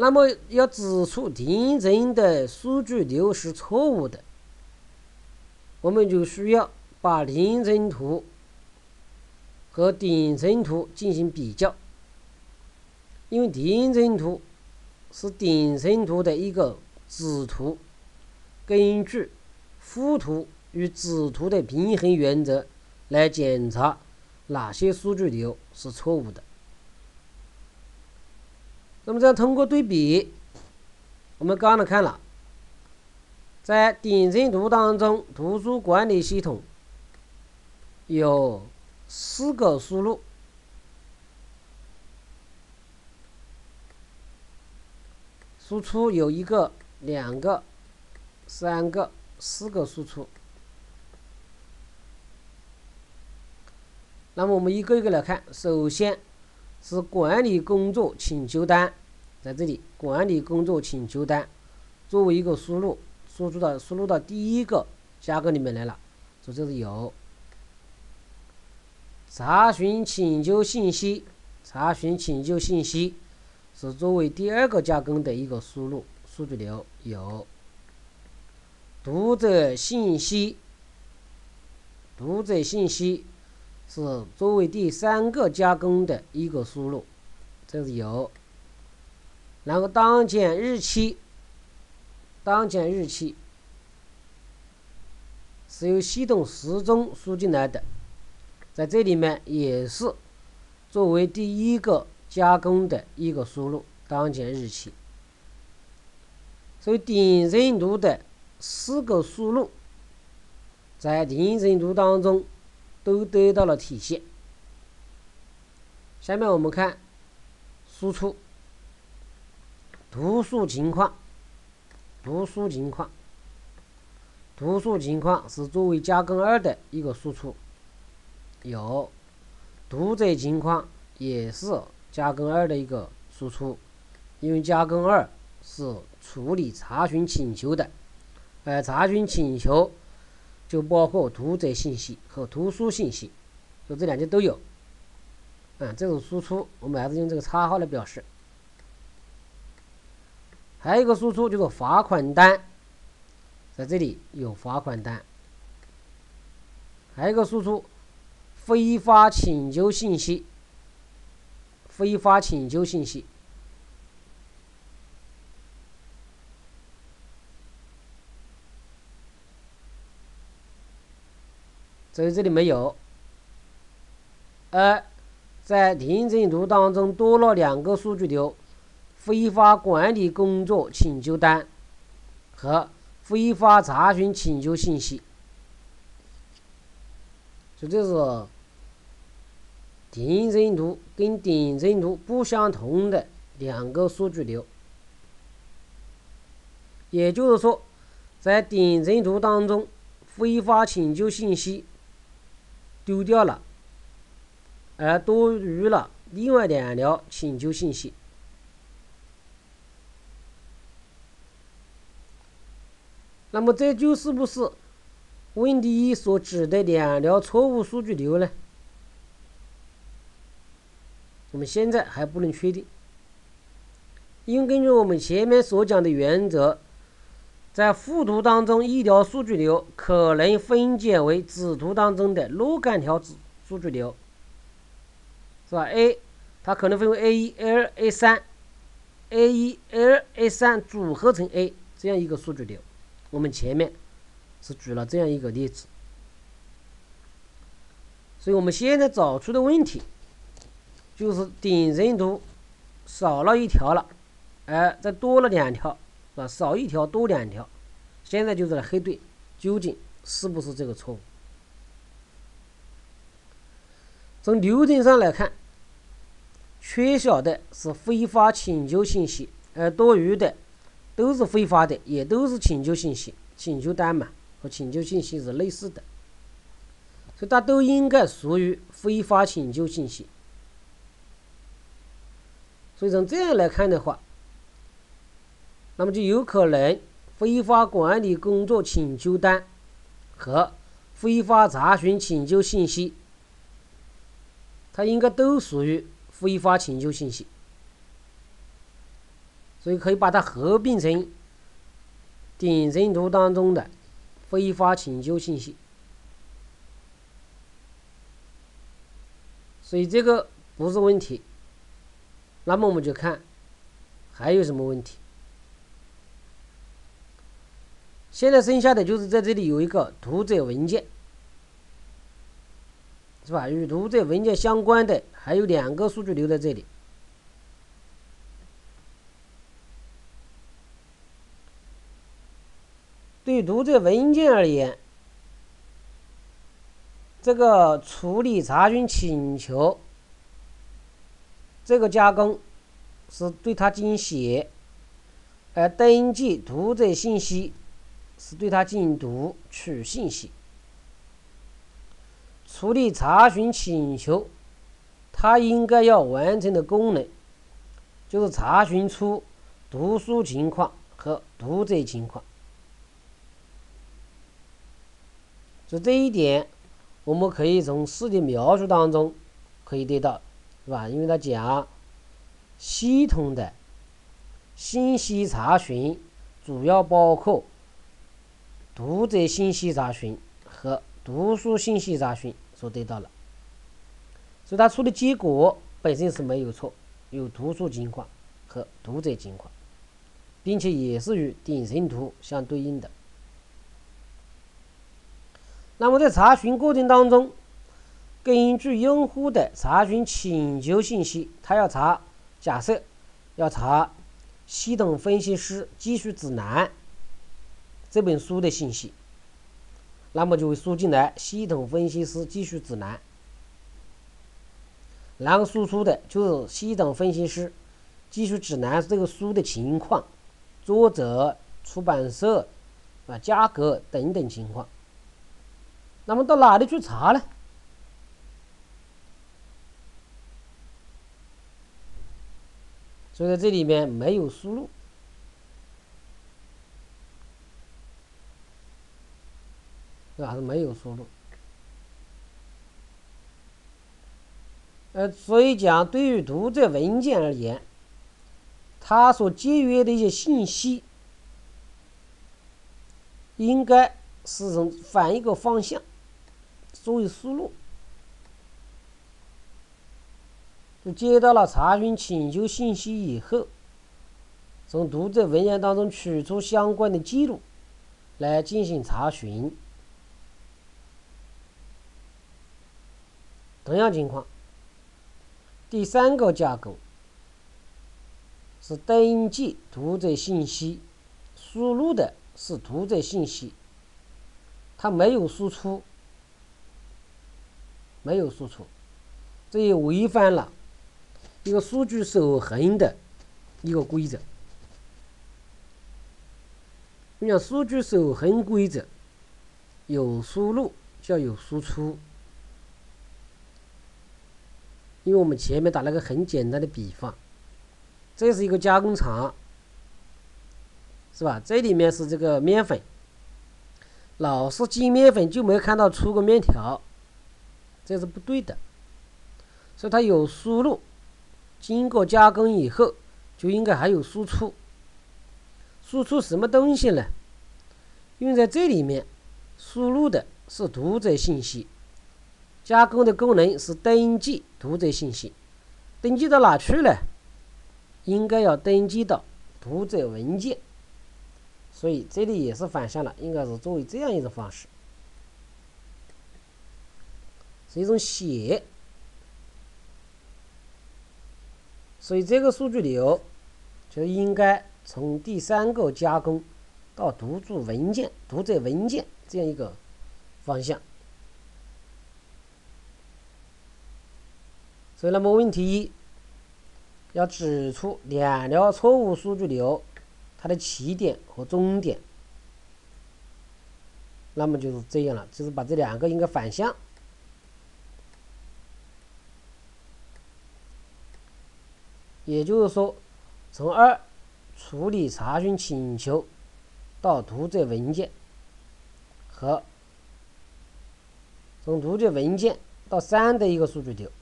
那么要指出题形的数据流是错误的，我们就需要把题形图。和顶层图进行比较，因为顶层图是顶层图的一个子图，根据副图与子图的平衡原则来检查哪些数据流是错误的。那么，这样通过对比，我们刚才看了，在顶层图当中，图书管理系统有。四个输入，输出有一个、两个、三个、四个输出。那么我们一个一个来看，首先是管理工作请求单，在这里管理工作请求单作为一个输入，输出到输入到第一个加工里面来了，所以这是有。查询请求信息，查询请求信息是作为第二个加工的一个输入数据流。有读者信息，读者信息是作为第三个加工的一个输入，这是有。然后当前日期，当前日期是由系统时钟输进来的。在这里面也是作为第一个加工的一个输入当前日期，所以顶层图的四个输入在顶层图当中都得到了体现。下面我们看输出读书情况，读书情况，读书情况是作为加工二的一个输出。有读者情况也是加工二的一个输出，因为加工二是处理查询请求的，而查询请求就包括读者信息和图书信息，就这两件都有。嗯，这种输出我们还是用这个叉号来表示。还有一个输出就是罚款单，在这里有罚款单。还有一个输出非法请求信息，非法请求信息。所以这里没有，二在订正图当中多了两个数据流：非法管理工作请求单和非法查询请求信息。这就是订正图跟订正图不相同的两个数据流。也就是说，在订正图当中，非法请求信息丢掉了，而多余了另外两条请求信息。那么这就是不是？问题一所指的两条错误数据流呢？我们现在还不能确定，因根据我们前面所讲的原则，在副图当中一条数据流可能分解为子图当中的若干条子数据流，是吧？A 它可能分为 A 一、A 二、A 三，A 一、A 二、A 三组合成 A 这样一个数据流，我们前面。是举了这样一个例子，所以我们现在找出的问题就是顶层图少了一条了，哎，再多了两条，吧？少一条多两条，现在就是来核对究竟是不是这个错误。从流程上来看，缺少的是非法请求信息，而多余的都是非法的，也都是请求信息、请求单嘛。和请求信息是类似的，所以它都应该属于非法请求信息。所以从这样来看的话，那么就有可能非法管理工作请求单和非法查询请求信息，它应该都属于非法请求信息，所以可以把它合并成点阵图当中的。非法请求信息，所以这个不是问题。那么我们就看还有什么问题。现在剩下的就是在这里有一个读者文件，是吧？与读者文件相关的还有两个数据留在这里。对读者文件而言，这个处理查询请求，这个加工是对它进行写，而登记读者信息是对它进行读取信息。处理查询请求，它应该要完成的功能，就是查询出读书情况和读者情况。就这一点，我们可以从式的描述当中可以得到，是吧？因为它讲系统的信息查询主要包括读者信息查询和读书信息查询所得到了，所以它出的结果本身是没有错，有读书情况和读者情况，并且也是与点阵图相对应的。那么在查询过程当中，根据用户的查询请求信息，他要查，假设要查《系统分析师技术指南》这本书的信息，那么就会输进来《系统分析师技术指南》，然后输出的就是《系统分析师技术指南》这个书的情况、作者、出版社啊、价格等等情况。那么到哪里去查呢？所以在这里面没有输入，是吧？是没有输入。呃，所以讲对于读者文件而言，它所节约的一些信息，应该是从反一个方向作为输入。就接到了查询请求信息以后，从读者文件当中取出相关的记录来进行查询。同样情况，第三个架构是登记读者信息，输入的是读者信息，它没有输出，没有输出，这也违反了。一个数据守恒的一个规则，你讲数据守恒规则，有输入就要有输出，因为我们前面打了个很简单的比方，这是一个加工厂，是吧？这里面是这个面粉，老是进面粉就没看到出过面条，这是不对的，所以它有输入。经过加工以后，就应该还有输出。输出什么东西呢？因为在这里面，输入的是读者信息，加工的功能是登记读者信息。登记到哪去了？应该要登记到读者文件。所以这里也是反向了，应该是作为这样一种方式，是一种写。所以这个数据流就应该从第三个加工到读者文件、读者文件这样一个方向。所以，那么问题一要指出两条错误数据流它的起点和终点，那么就是这样了，就是把这两个应该反向。也就是说，从二处理查询请求到读者文件，和从读者文件到三的一个数据流。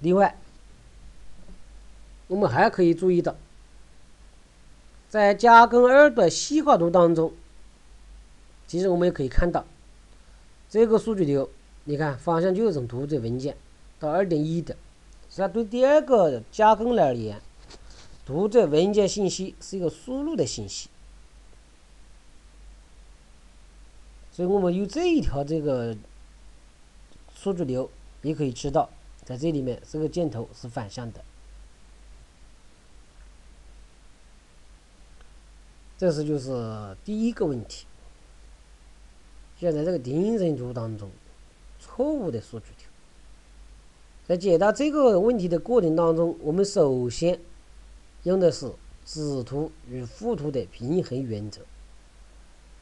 另外，我们还可以注意到，在加工二的细化图当中，其实我们也可以看到，这个数据流，你看方向就是从读者文件。到二点一的，实际上对第二个加工而言，读者文件信息是一个输入的信息，所以我们有这一条这个数据流，也可以知道，在这里面这个箭头是反向的。这是就是第一个问题，现在这个定人图当中，错误的数据条。在解答这个问题的过程当中，我们首先用的是子图与父图的平衡原则。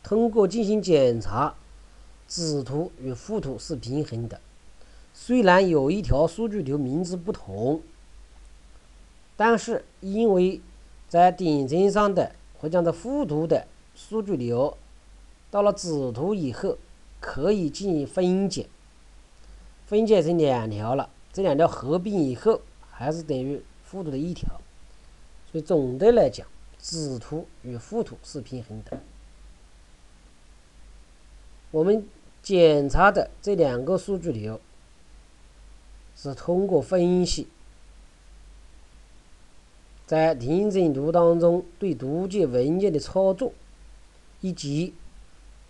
通过进行检查，子图与父图是平衡的。虽然有一条数据流名字不同，但是因为在顶层上的或者讲的父图的数据流到了子图以后，可以进行分解，分解成两条了。这两条合并以后，还是等于父图的一条，所以总的来讲，子图与父图是平衡的。我们检查的这两个数据流，是通过分析在调整图当中对读解文件的操作，以及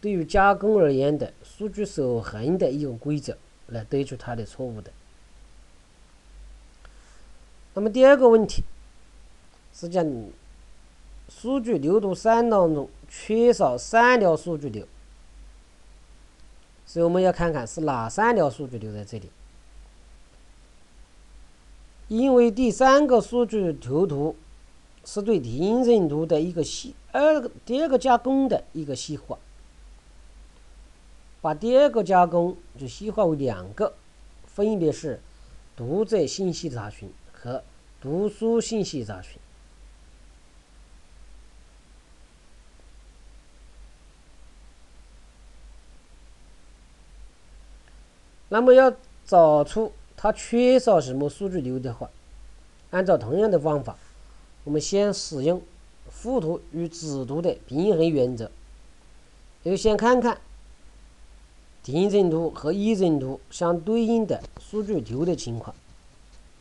对于加工而言的数据守恒的一种规则来得出它的错误的。那么第二个问题是讲数据流图三当中缺少三条数据流，所以我们要看看是哪三条数据流在这里。因为第三个数据流图是对调整图的一个细二第二个加工的一个细化，把第二个加工就细化为两个，分别是读者信息查询。和读书信息查询。那么要找出它缺少什么数据流的话，按照同样的方法，我们先使用幅图与子图的平衡原则，要先看看定程图和议程图相对应的数据流的情况。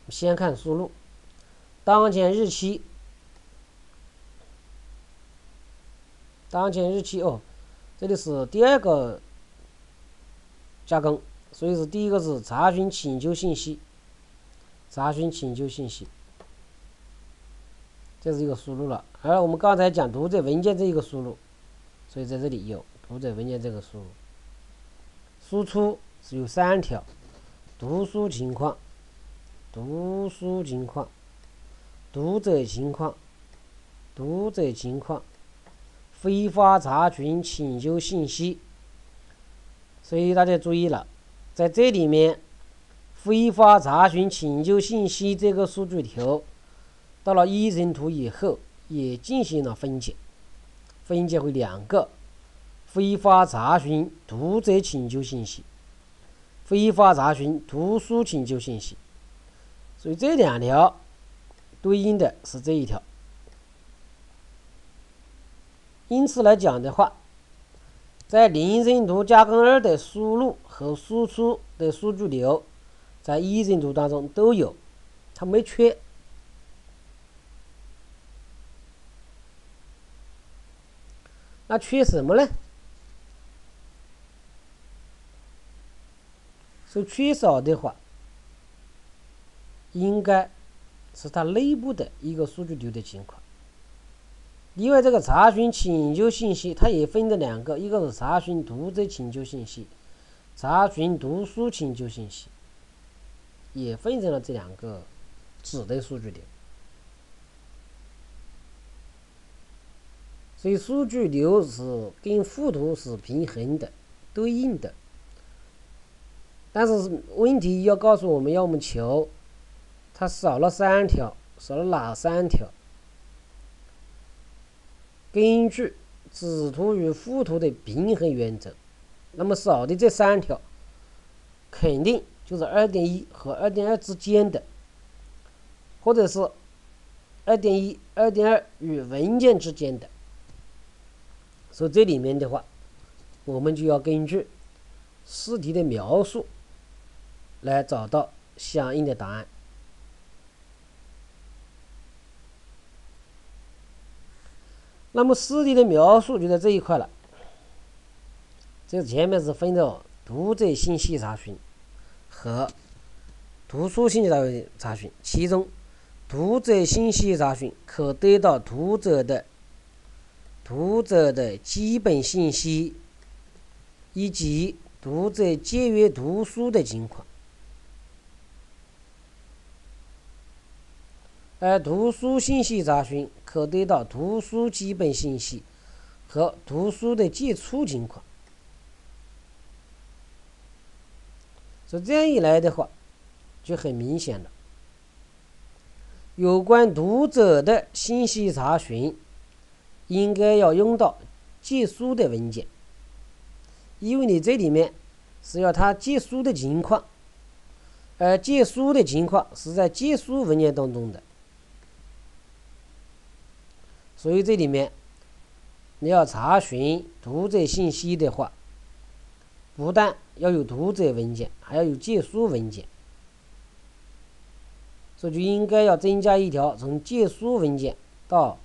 先看输入，当前日期，当前日期哦，这里是第二个加工，所以是第一个是查询请求信息，查询请求信息，这是一个输入了。而我们刚才讲读者文件这一个输入，所以在这里有读者文件这个输入，输出是有三条，读书情况。读书情况、读者情况、读者情况、非法查询请求信息。所以大家注意了，在这里面，非法查询请求信息这个数据条，到了一层图以后也进行了分解，分解为两个：非法查询读者请求信息，非法查询图书请求信息。所以这两条对应的是这一条，因此来讲的话，在零程图加工二的输入和输出的数据流，在一程图当中都有，它没缺。那缺什么呢？是缺少的话。应该是它内部的一个数据流的情况。另外，这个查询请求信息，它也分了两个，一个是查询读者请求信息，查询读书请求信息，也分成了这两个子的数据流。所以，数据流是跟附图是平衡的、对应的。但是问题要告诉我们要我们求。它少了三条，少了哪三条？根据子图与幅图的平衡原则，那么少的这三条，肯定就是二点一和二点二之间的，或者是二点一、二点二与文件之间的。所以这里面的话，我们就要根据试题的描述来找到相应的答案。那么试题的描述就在这一块了。这前面是分的读者信息查询和图书信息查查询，其中读者信息查询可得到读者的读者的基本信息以及读者借阅图书的情况。而图书信息查询可得到图书基本信息和图书的借出情况。所以这样一来的话，就很明显了。有关读者的信息查询，应该要用到借书的文件，因为你这里面是要他借书的情况，而借书的情况是在借书文件当中的。所以这里面，你要查询读者信息的话，不但要有读者文件，还要有借书文件，所以就应该要增加一条从借书文件到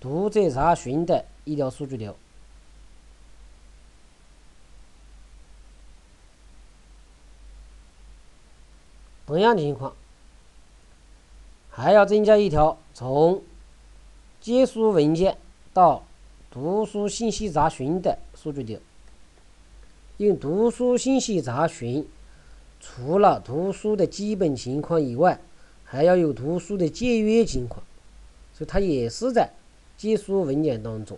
读者查询的一条数据流。同样的情况，还要增加一条从。借书文件到读书信息查询的数据流，因读书信息查询除了图书的基本情况以外，还要有图书的借阅情况，所以它也是在借书文件当中。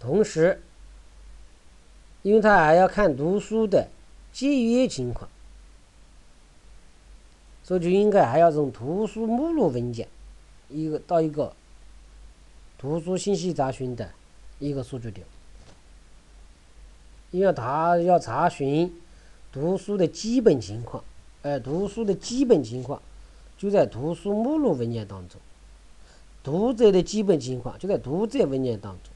同时，因为它还要看读书的借阅情况。所以就应该还要从图书目录文件一个到一个图书信息查询的一个数据流，因为他要查询图书的基本情况，而图书的基本情况就在图书目录文件当中，读者的基本情况就在读者文件当中。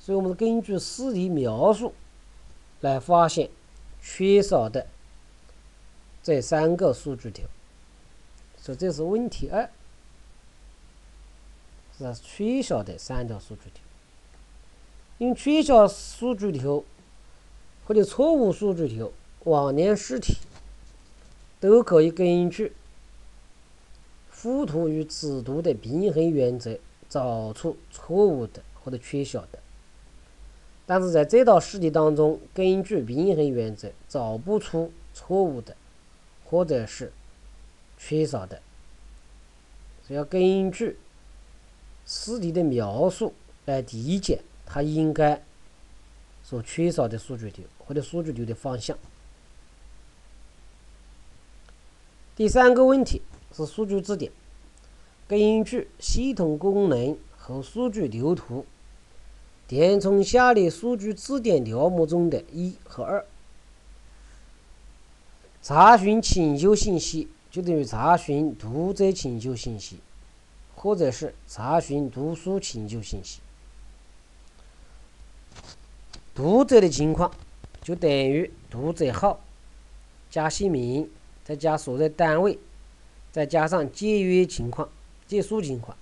所以，我们根据试题描述来发现缺少的这三个数据条。所以，这是问题二，是缺少的三条数据条。因为缺少数据条或者错误数据条，往年试题都可以根据附图与子图的平衡原则找出错误的或者缺少的，但是在这道试题当中，根据平衡原则找不出错误的，或者是。缺少的，是要根据试题的描述来理解它应该所缺少的数据流或者数据流的方向。第三个问题是数据字典，根据系统功能和数据流图，填充下列数据字典条目中的一和二，查询请求信息。就等于查询读者请求信息，或者是查询读书请求信息。读者的情况就等于读者号加姓名，再加所在单位，再加上借阅情况、借书情况。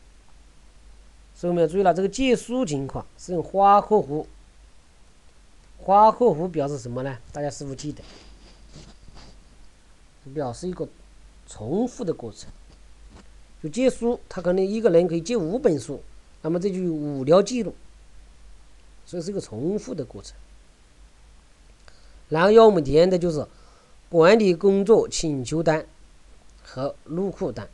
所以我们要注意了，这个借书情况是用花括弧，花括弧表示什么呢？大家是否记得？表示一个。重复的过程，就借书，他可能一个人可以借五本书，那么这就有五条记录，所以是一个重复的过程。然后要我们填的就是管理工作请求单和入库单。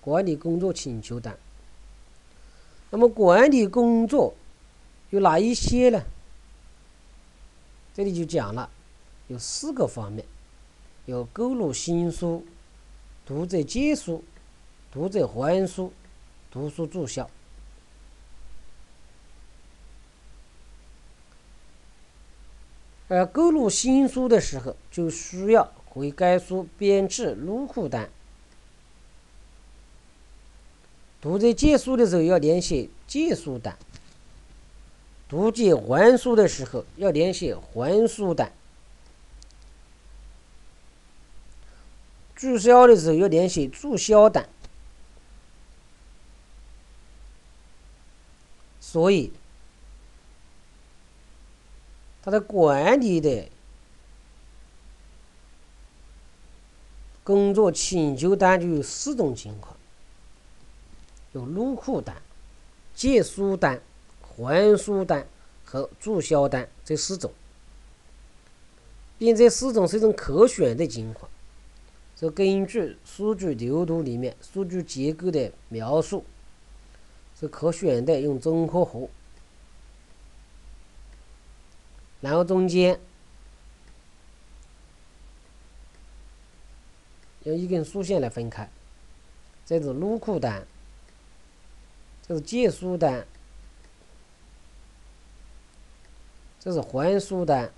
管理工作请求单，那么管理工作。有哪一些呢？这里就讲了，有四个方面：有购入新书、读者借书、读者还书、图书注销。而购入新书的时候，就需要为该书编制入库单；读者借书的时候，要填写借书单。读者还书的时候要填写还书单，注销的时候要填写注销单。所以，他的管理的工作请求单就有四种情况：有入库单、借书单。还书单和注销单这四种，并这四种是一种可选的情况，是根据数据流图里面数据结构的描述是可选的，用中括弧，然后中间用一根竖线来分开，这是入库单，这是借书单。这是还书单，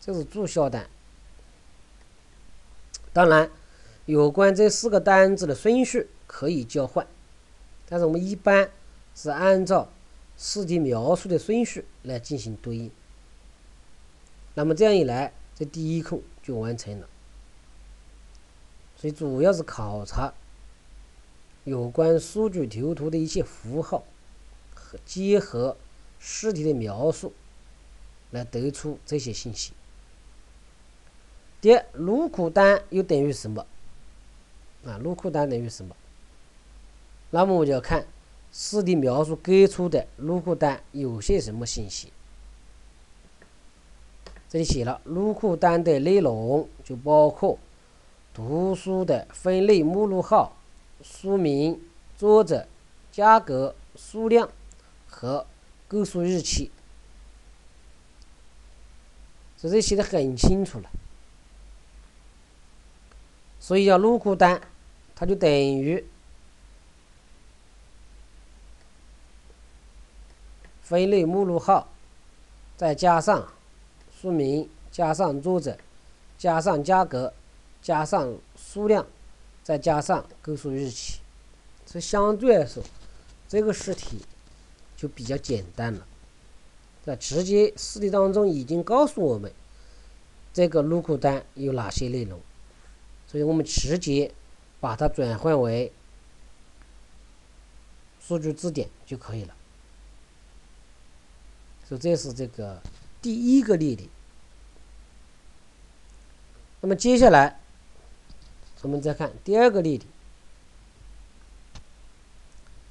这是注销单。当然，有关这四个单子的顺序可以交换，但是我们一般是按照试题描述的顺序来进行对应。那么这样一来，这第一空就完成了。所以主要是考察有关数据流图的一些符号和结合。试题的描述来得出这些信息。第二，入库单又等于什么？啊，入库单等于什么？那么我就要看试题描述给出的入库单有些什么信息。这里写了，入库单的内容就包括图书的分类目录号、书名、作者、价格、数量和购书日期，所以这写的很清楚了。所以要入库单，它就等于分类目录号，再加上书名，加上作者，加上价格，加上数量。再加上购书日期。这相对来说，这个试题就比较简单了。在直接试题当中已经告诉我们这个入库单有哪些内容，所以我们直接把它转换为数据字典就可以了。所以这是这个第一个例题。那么接下来，我们再看第二个例题，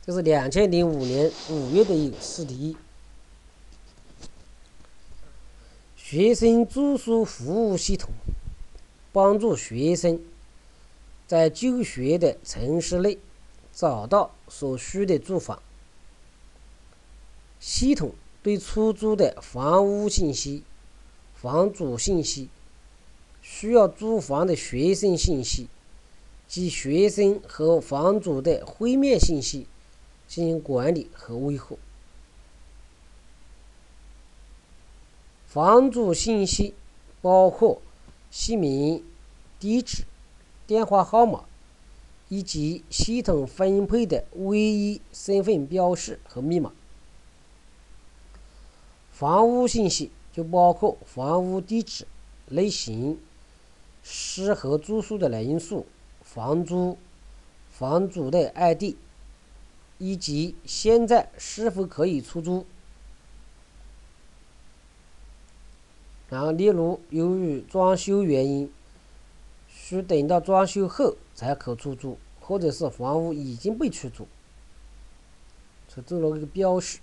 这是两千零五年五月的一个试题。学生住宿服务系统帮助学生在就学的城市内找到所需的住房。系统。对出租的房屋信息、房主信息、需要租房的学生信息及学生和房主的会面信息进行管理和维护。房主信息包括姓名、地址、电话号码以及系统分配的唯一身份标识和密码。房屋信息就包括房屋地址、类型、适合住宿的人数、房租、房主的 ID，以及现在是否可以出租。然后，例如由于装修原因，需等到装修后才可出租，或者是房屋已经被出租，就做了一个标识。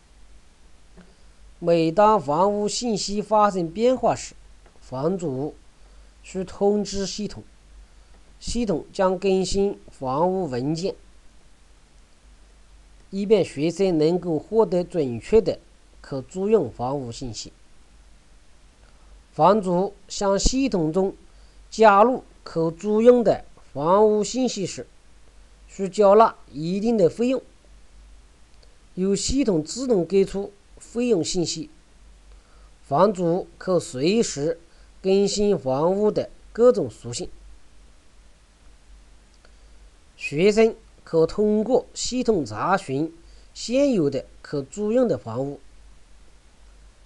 每当房屋信息发生变化时，房主需通知系统，系统将更新房屋文件，以便学生能够获得准确的可租用房屋信息。房主向系统中加入可租用的房屋信息时，需缴纳一定的费用，由系统自动给出。费用信息，房主可随时更新房屋的各种属性。学生可通过系统查询现有的可租用的房屋，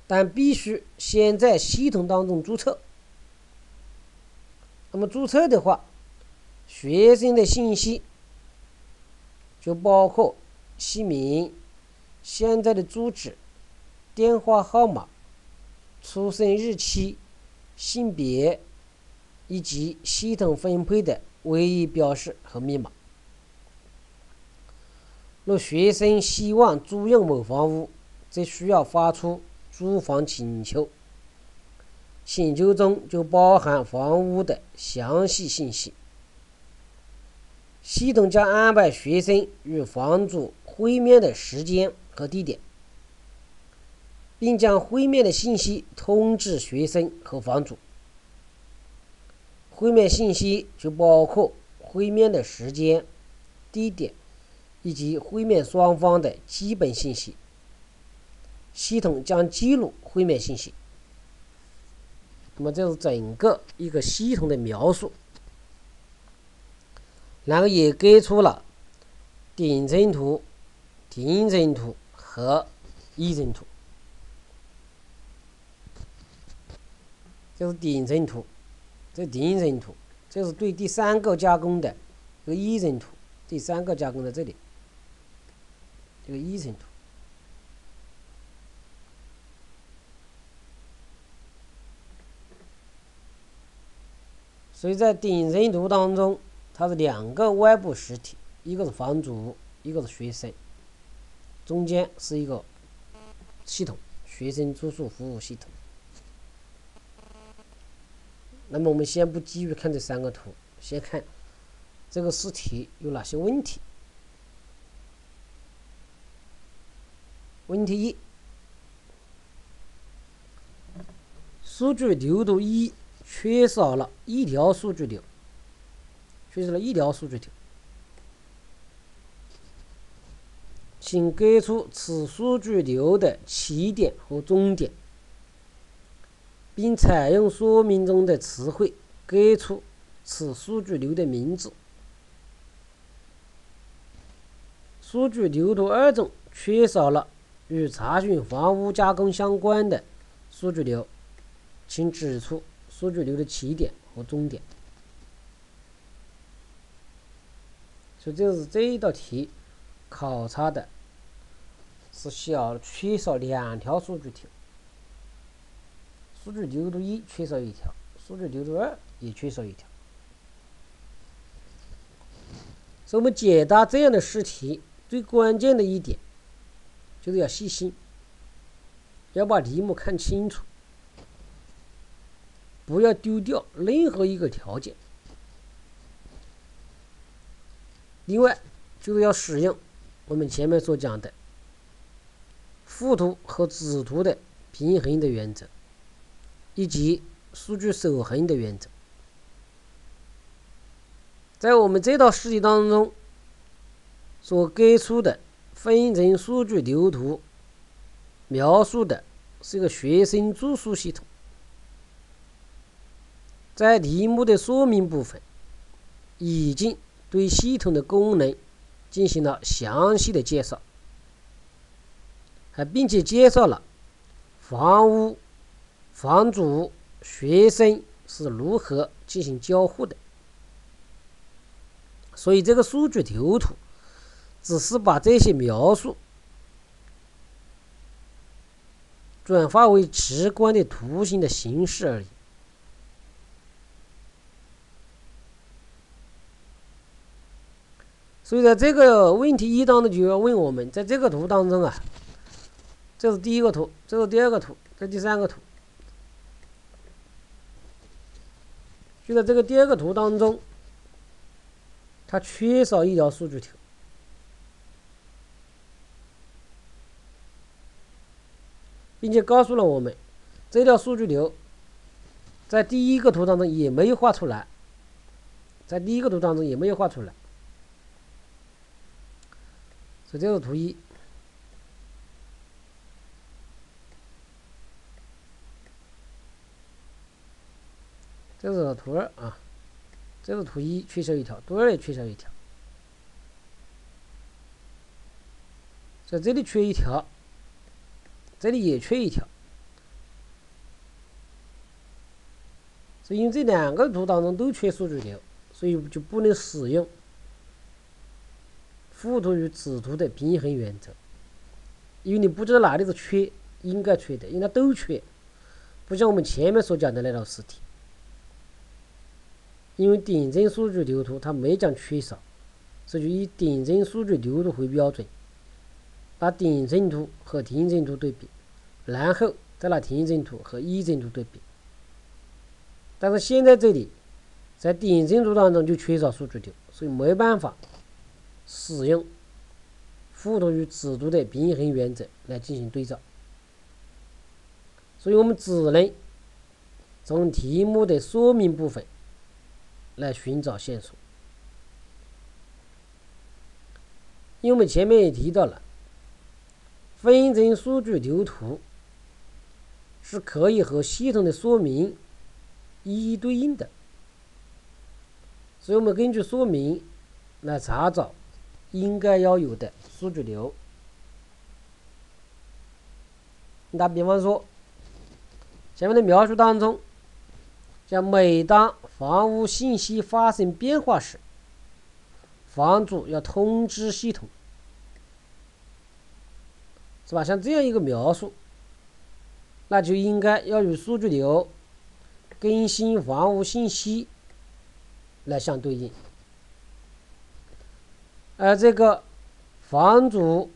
但必须先在系统当中注册。那么注册的话，学生的信息就包括姓名、现在的住址。电话号码、出生日期、性别以及系统分配的唯一标识和密码。若学生希望租用某房屋，则需要发出租房请求，请求中就包含房屋的详细信息。系统将安排学生与房主会面的时间和地点。并将会面的信息通知学生和房主。会面信息就包括会面的时间、地点以及会面双方的基本信息。系统将记录会面信息。那么这是整个一个系统的描述，然后也给出了顶层图、顶层图和一层图。这是顶层图，这顶层图，这是对第三个加工的这个一层图，第三个加工在这里，这个一层图。所以在顶层图当中，它是两个外部实体，一个是房主，一个是学生，中间是一个系统，学生住宿服务系统。那么我们先不急于看这三个图，先看这个试题有哪些问题。问题一：数据流度一缺少了一条数据流，缺少了一条数据流，请给出此数据流的起点和终点，并采用说明中的词汇给出此数据流的名字。数据流图二中缺少了与查询房屋加工相关的数据流，请指出数据流的起点和终点。所以，这是这一道题考察的。是小缺少两条数据条，数据流度一缺少一条，数据流度二也缺少一条。所以我们解答这样的试题，最关键的一点就是要细心，要把题目看清楚，不要丢掉任何一个条件。另外，就是要使用我们前面所讲的。附图和子图的平衡的原则，以及数据守恒的原则，在我们这道试题当中所给出的分层数据流图，描述的是一个学生住宿系统，在题目的说明部分，已经对系统的功能进行了详细的介绍。还并且介绍了房屋、房主、学生是如何进行交互的，所以这个数据流图只是把这些描述转化为直观的图形的形式而已。所以在这个问题一当中就要问我们，在这个图当中啊。这是第一个图，这是第二个图，这第三个图。就在这个第二个图当中，它缺少一条数据条，并且告诉了我们，这条数据流在第一个图当中也没有画出来，在第一个图当中也没有画出来，所以这是图一。这是图二啊，这是图一缺少一条，图二也缺少一条，在这里缺一条，这里也缺一条，所以这两个图当中都缺数据流，所以就不能使用附图与子图的平衡原则，因为你不知道哪里是缺，应该缺的，因为它都缺，不像我们前面所讲的那道试题。因为点阵数据流图它没讲缺少，所以就以点阵数据流图为标准，把点阵图和停阵图对比，然后再拿停阵图和一阵图对比。但是现在这里在点阵图当中就缺少数据流，所以没办法使用附图与子图的平衡原则来进行对照，所以我们只能从题目的说明部分。来寻找线索，因为我们前面也提到了，分层数据流图是可以和系统的说明一一对应的，所以我们根据说明来查找应该要有的数据流。你打比方说，前面的描述当中。像每当房屋信息发生变化时，房主要通知系统，是吧？像这样一个描述，那就应该要与数据流更新房屋信息来相对应，而这个房主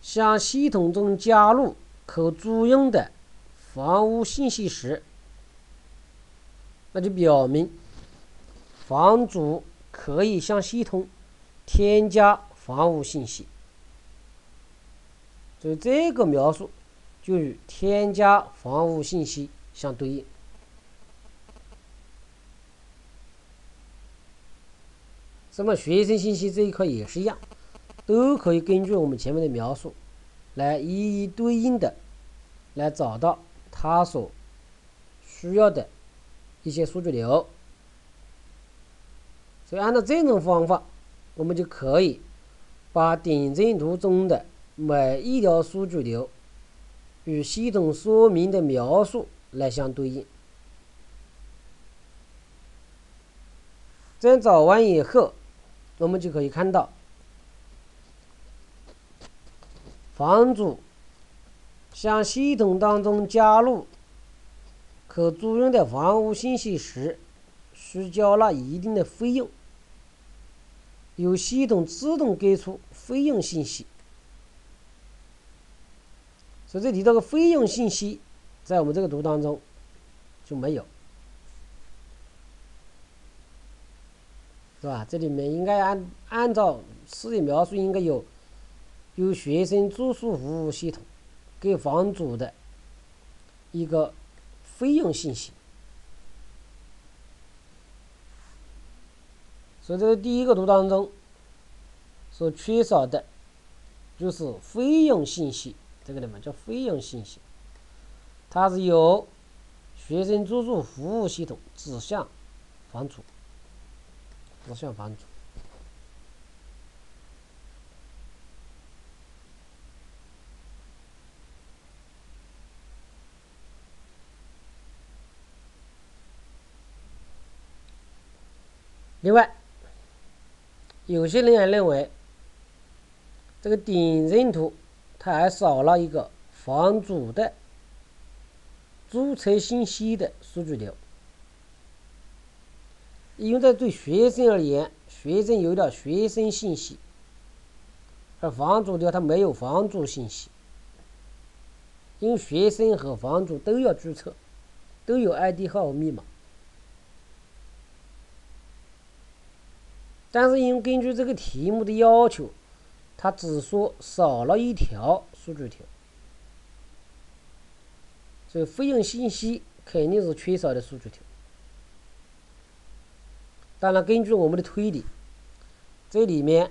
向系统中加入可租用的房屋信息时。那就表明，房主可以向系统添加房屋信息，所以这个描述就与添加房屋信息相对应。那么学生信息这一块也是一样，都可以根据我们前面的描述，来一一对应的来找到他所需要的一些数据流。所以按照这种方法，我们就可以把点阵图中的每一条数据流与系统说明的描述来相对应。这样找完以后，我们就可以看到，房主向系统当中加入可租用的房屋信息时，需交纳一定的费用。由系统自动给出费用信息，所以这提到个费用信息，在我们这个图当中就没有，是吧？这里面应该按按照词的描述，应该有有学生住宿服务系统给房主的一个费用信息。所以，这第一个图当中所缺少的，就是费用信息。这个里面叫费用信息，它是由学生住宿服务系统指向房主，指向房主。另外。有些人还认为，这个点阵图还少了一个房主的注册信息的数据流，因为在对学生而言，学生有了学生信息，而房主的他没有房主信息，因为学生和房主都要注册，都有 ID 号和密码。但是因为根据这个题目的要求，它只说少了一条数据条，所以费用信息肯定是缺少的数据条。当然，根据我们的推理，这里面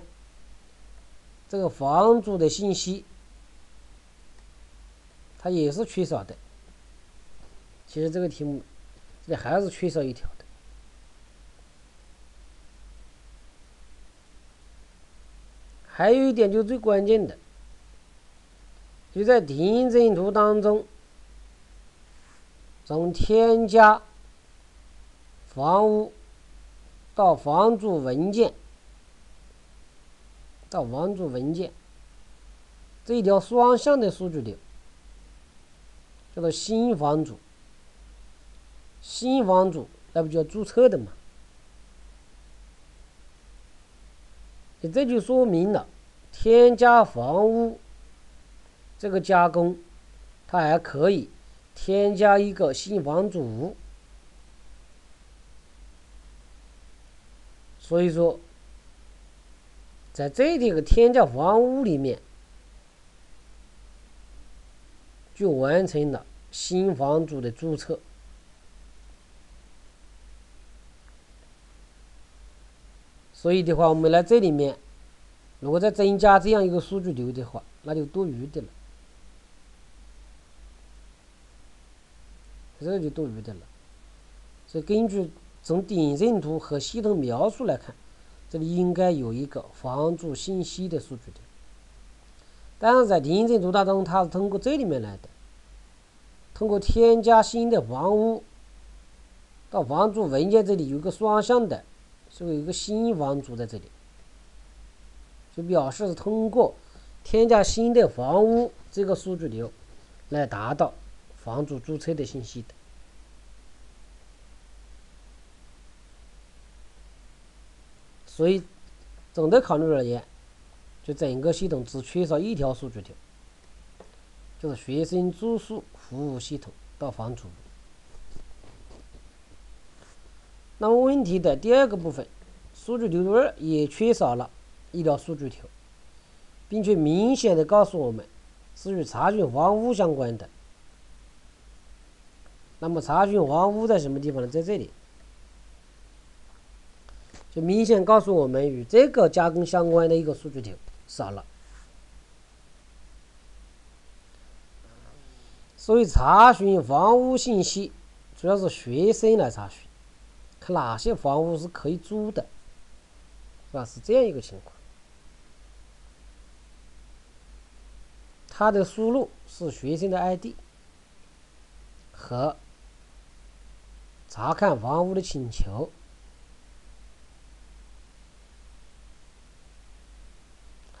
这个房主的信息，它也是缺少的。其实这个题目这里还是缺少一条。还有一点就是最关键的，就在点阵图当中，从添加房屋到房主文件到房主文件这一条双向的数据流，叫做新房主。新房主那不就要注册的嘛？你这就说明了，添加房屋这个加工，它还可以添加一个新房主。所以说，在这里个添加房屋里面，就完成了新房主的注册。所以的话，我们来这里面，如果再增加这样一个数据流的话，那就多余的了，这就多余的了。所以根据从点阵图和系统描述来看，这里应该有一个房主信息的数据流，但是在点阵图当中，它是通过这里面来的，通过添加新的房屋到房主文件这里有个双向的。是有一个新房主在这里，就表示通过添加新的房屋这个数据流来达到房主注册的信息的。所以，总的考虑而言，就整个系统只缺少一条数据流，就是学生住宿服务系统到房主。那么问题的第二个部分，数据流二也缺少了一条数据条，并且明显的告诉我们是与查询房屋相关的。那么查询房屋在什么地方呢？在这里，就明显告诉我们与这个加工相关的一个数据条，少了。所以查询房屋信息主要是学生来查询，哪些房屋是可以租的，是吧？是这样一个情况。他的输入是学生的 ID 和查看房屋的请求。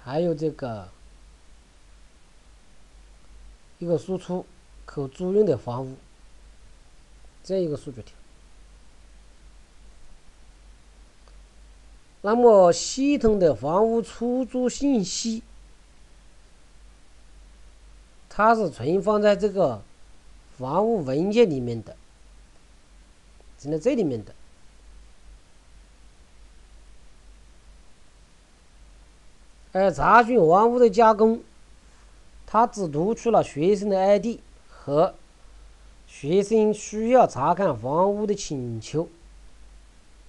还有这个一个输出可租用的房屋，这样一个数据条。那么系统的房屋出租信息，它是存放在这个房屋文件里面的，存在这里面的。而查询房屋的加工，它只读取了学生的 ID 和学生需要查看房屋的请求，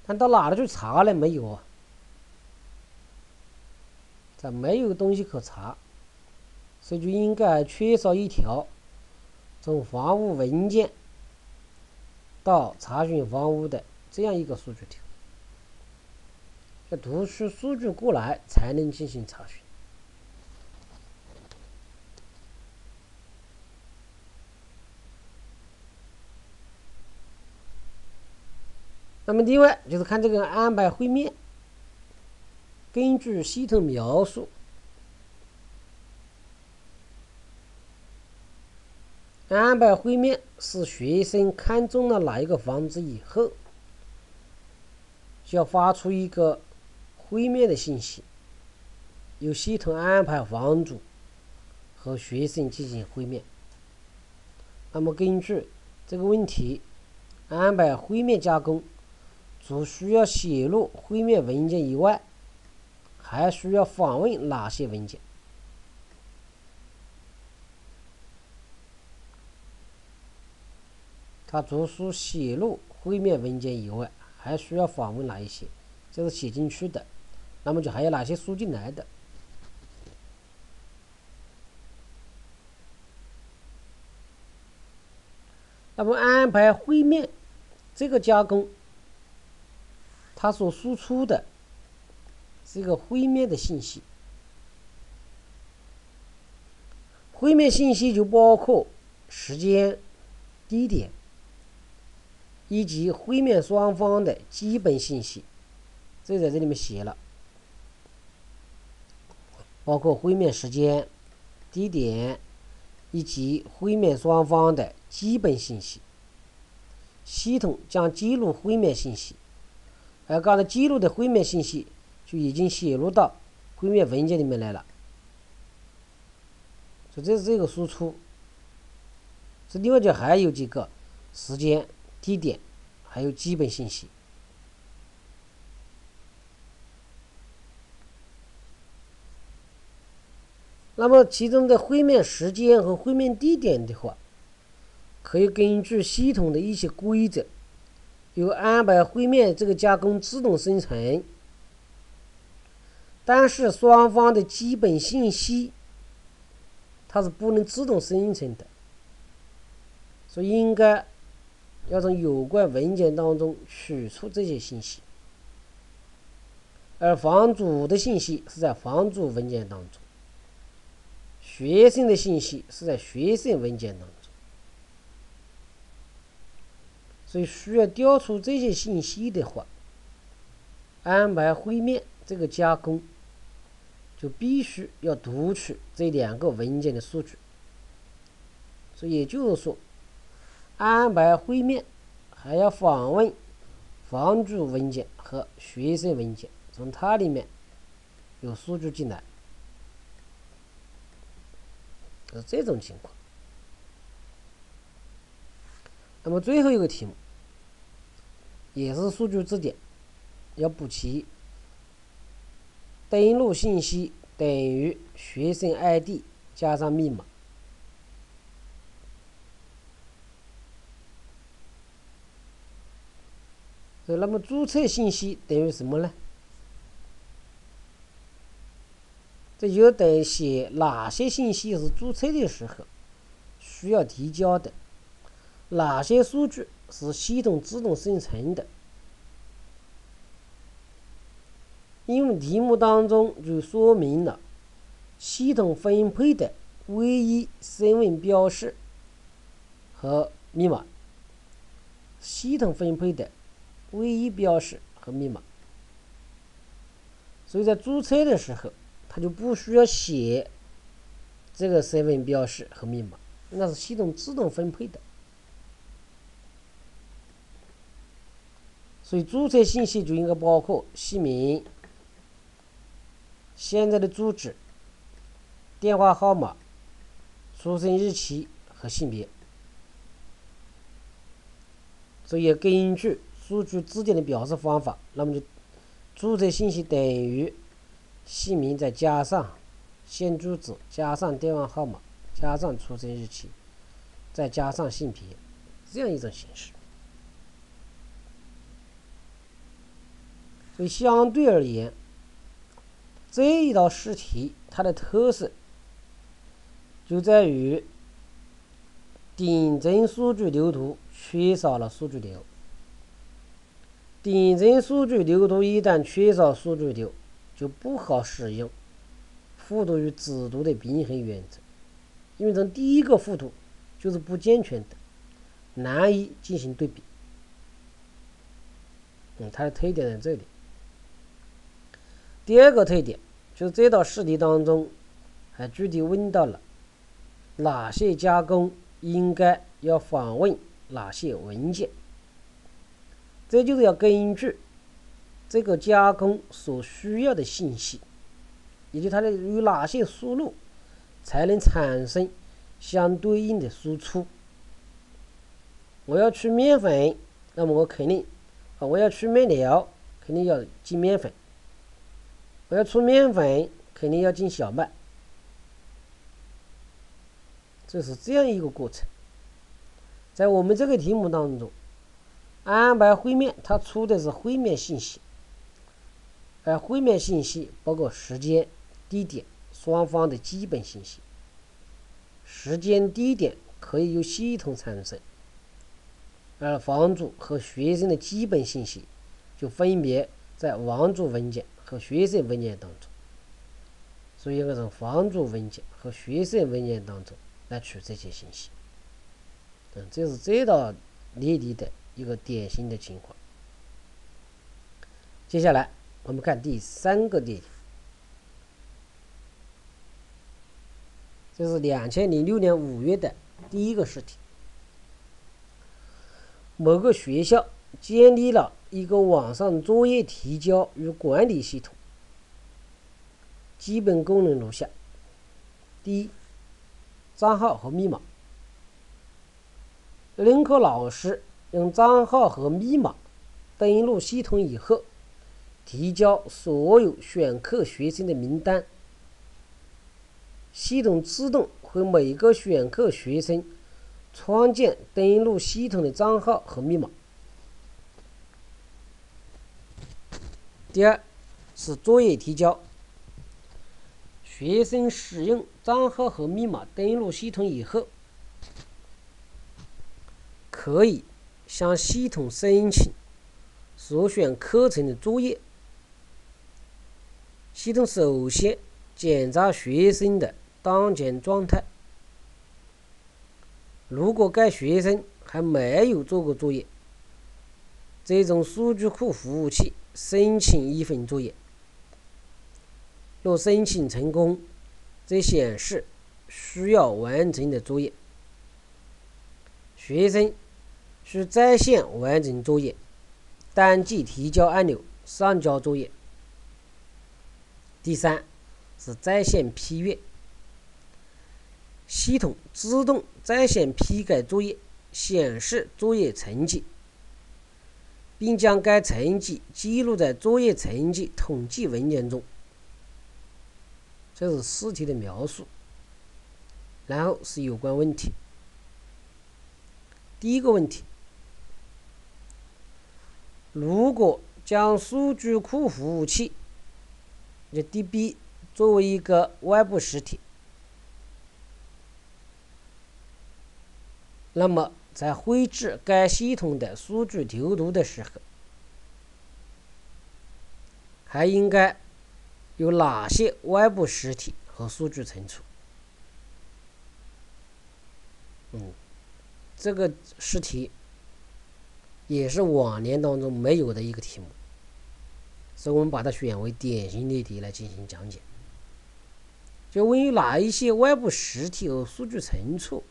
但到哪里去查呢？没有啊，这没有东西可查，所以就应该缺少一条从房屋文件到查询房屋的这样一个数据条。要读取数据过来才能进行查询。那么，另外就是看这个安排会面，根据系统描述，安排会面是学生看中了哪一个房子以后，就要发出一个。会面的信息，由系统安排房主和学生进行会面。那么根据这个问题，安排会面加工，除需要写入会面文件以外，还需要访问哪些文件？他除书写入会面文件以外，还需要访问哪一些？这是写进去的。那么就还有哪些输进来的？那么安排会面这个加工，它所输出的是一个会面的信息。会面信息就包括时间、地点以及会面双方的基本信息，这在这里面写了。包括会面时间、地点以及会面双方的基本信息。系统将记录会面信息，而刚才记录的会面信息就已经写入到会面文件里面来了。所以这是这个输出。这另外就还有几个时间、地点，还有基本信息。那么，其中的会面时间和会面地点的话，可以根据系统的一些规则，由安排会面这个加工自动生成。但是，双方的基本信息它是不能自动生成的，所以应该要从有关文件当中取出这些信息。而房主的信息是在房主文件当中。学生的信息是在学生文件当中，所以需要调出这些信息的话，安排会面这个加工就必须要读取这两个文件的数据。所以也就是说，安排会面还要访问房主文件和学生文件，从它里面有数据进来。是这种情况。那么最后一个题目也是数据字典，要补齐登录信息等于学生 ID 加上密码。那么注册信息等于什么呢？这就得写哪些信息是注册的时候需要提交的，哪些数据是系统自动生成的。因为题目当中就说明了系统分配的唯一身份标识和密码，系统分配的唯一标识和密码，所以在注册的时候，他就不需要写这个身份标识和密码，那是系统自动分配的。所以注册信息就应该包括姓名。现在的住址、电话号码、出生日期和性别，所以根据数据字典的表示方法，那么就注册信息等于姓名再加上现住址加上电话号码加上出生日期再加上性别这样一种形式。所以相对而言。这一道试题，它的特色就在于点阵数据流图缺少了数据流。点阵数据流图一旦缺少数据流，就不好使用复读与只读的平衡原则，因为从第一个复读就是不健全的，难以进行对比。嗯，它的特点在这里。第二个特点就是这道试题当中，还具体问到了哪些加工应该要访问哪些文件，这就是要根据这个加工所需要的信息，以及它的有哪些输入，才能产生相对应的输出。我要去面粉，那么我肯定啊，我要去面条，肯定要进面粉。我要出面粉，肯定要进小麦，这是这样一个过程。在我们这个题目当中，安排会面，它出的是会面信息，而会面信息包括时间、地点、双方的基本信息。时间、地点可以由系统产生，而房主和学生的基本信息就分别在王主文件。和学生文件当中，所以应该从房主文件和学生文件当中来取这些信息。嗯，这是这道例题的一个典型的情况。接下来我们看第三个例题，这是两千零六年五月的第一个试题。某个学校建立了。一个网上作业提交与管理系统，基本功能如下：第一，账号和密码。任课老师用账号和密码登录系统以后，提交所有选课学生的名单，系统自动为每个选课学生创建登录系统的账号和密码。第二是作业提交，学生使用账号和密码登录系统以后，可以向系统申请所选课程的作业。系统首先检查学生的当前状态，如果该学生还没有做过作业，这种数据库服务器。申请一份作业，若申请成功，则显示需要完成的作业。学生需在线完成作业，单击提交按钮上交作业。第三是在线批阅，系统自动在线批改作业，显示作业成绩。并将该成绩记录在作业成绩统计文件中。这是试题的描述。然后是有关问题。第一个问题：如果将数据库服务器，就 DB 作为一个外部实体，那么在绘制该系统的数据流图的时候，还应该有哪些外部实体和数据存储？嗯，这个试题也是往年当中没有的一个题目，所以我们把它选为典型例题来进行讲解。就问有哪一些外部实体和数据存储？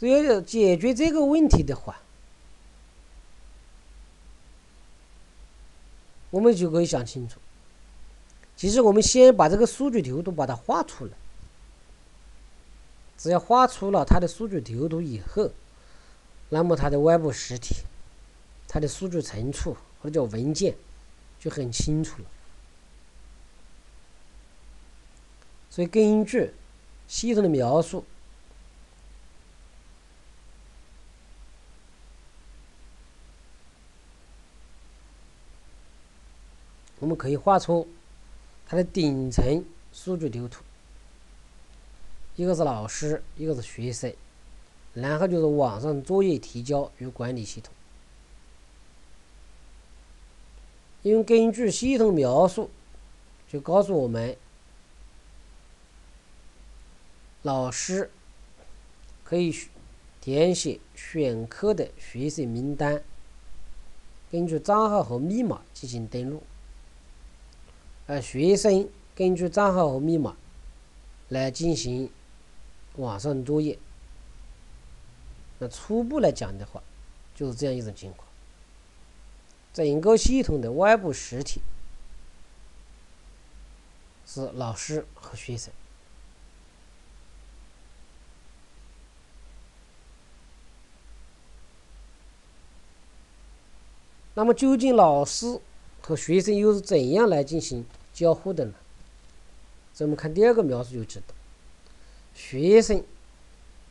所以要解决这个问题的话，我们就可以想清楚。其实我们先把这个数据流图把它画出来。只要画出了它的数据流图以后，那么它的外部实体、它的数据存储或者叫文件就很清楚了。所以根据系统的描述。我们可以画出它的顶层数据流图，一个是老师，一个是学生，然后就是网上作业提交与管理系统。因为根据系统描述，就告诉我们，老师可以填写选课的学生名单，根据账号和密码进行登录。而学生根据账号和密码来进行网上作业。那初步来讲的话，就是这样一种情况。整个系统的外部实体是老师和学生。那么，究竟老师和学生又是怎样来进行？交互的呢？所以我们看第二个描述就知道，学生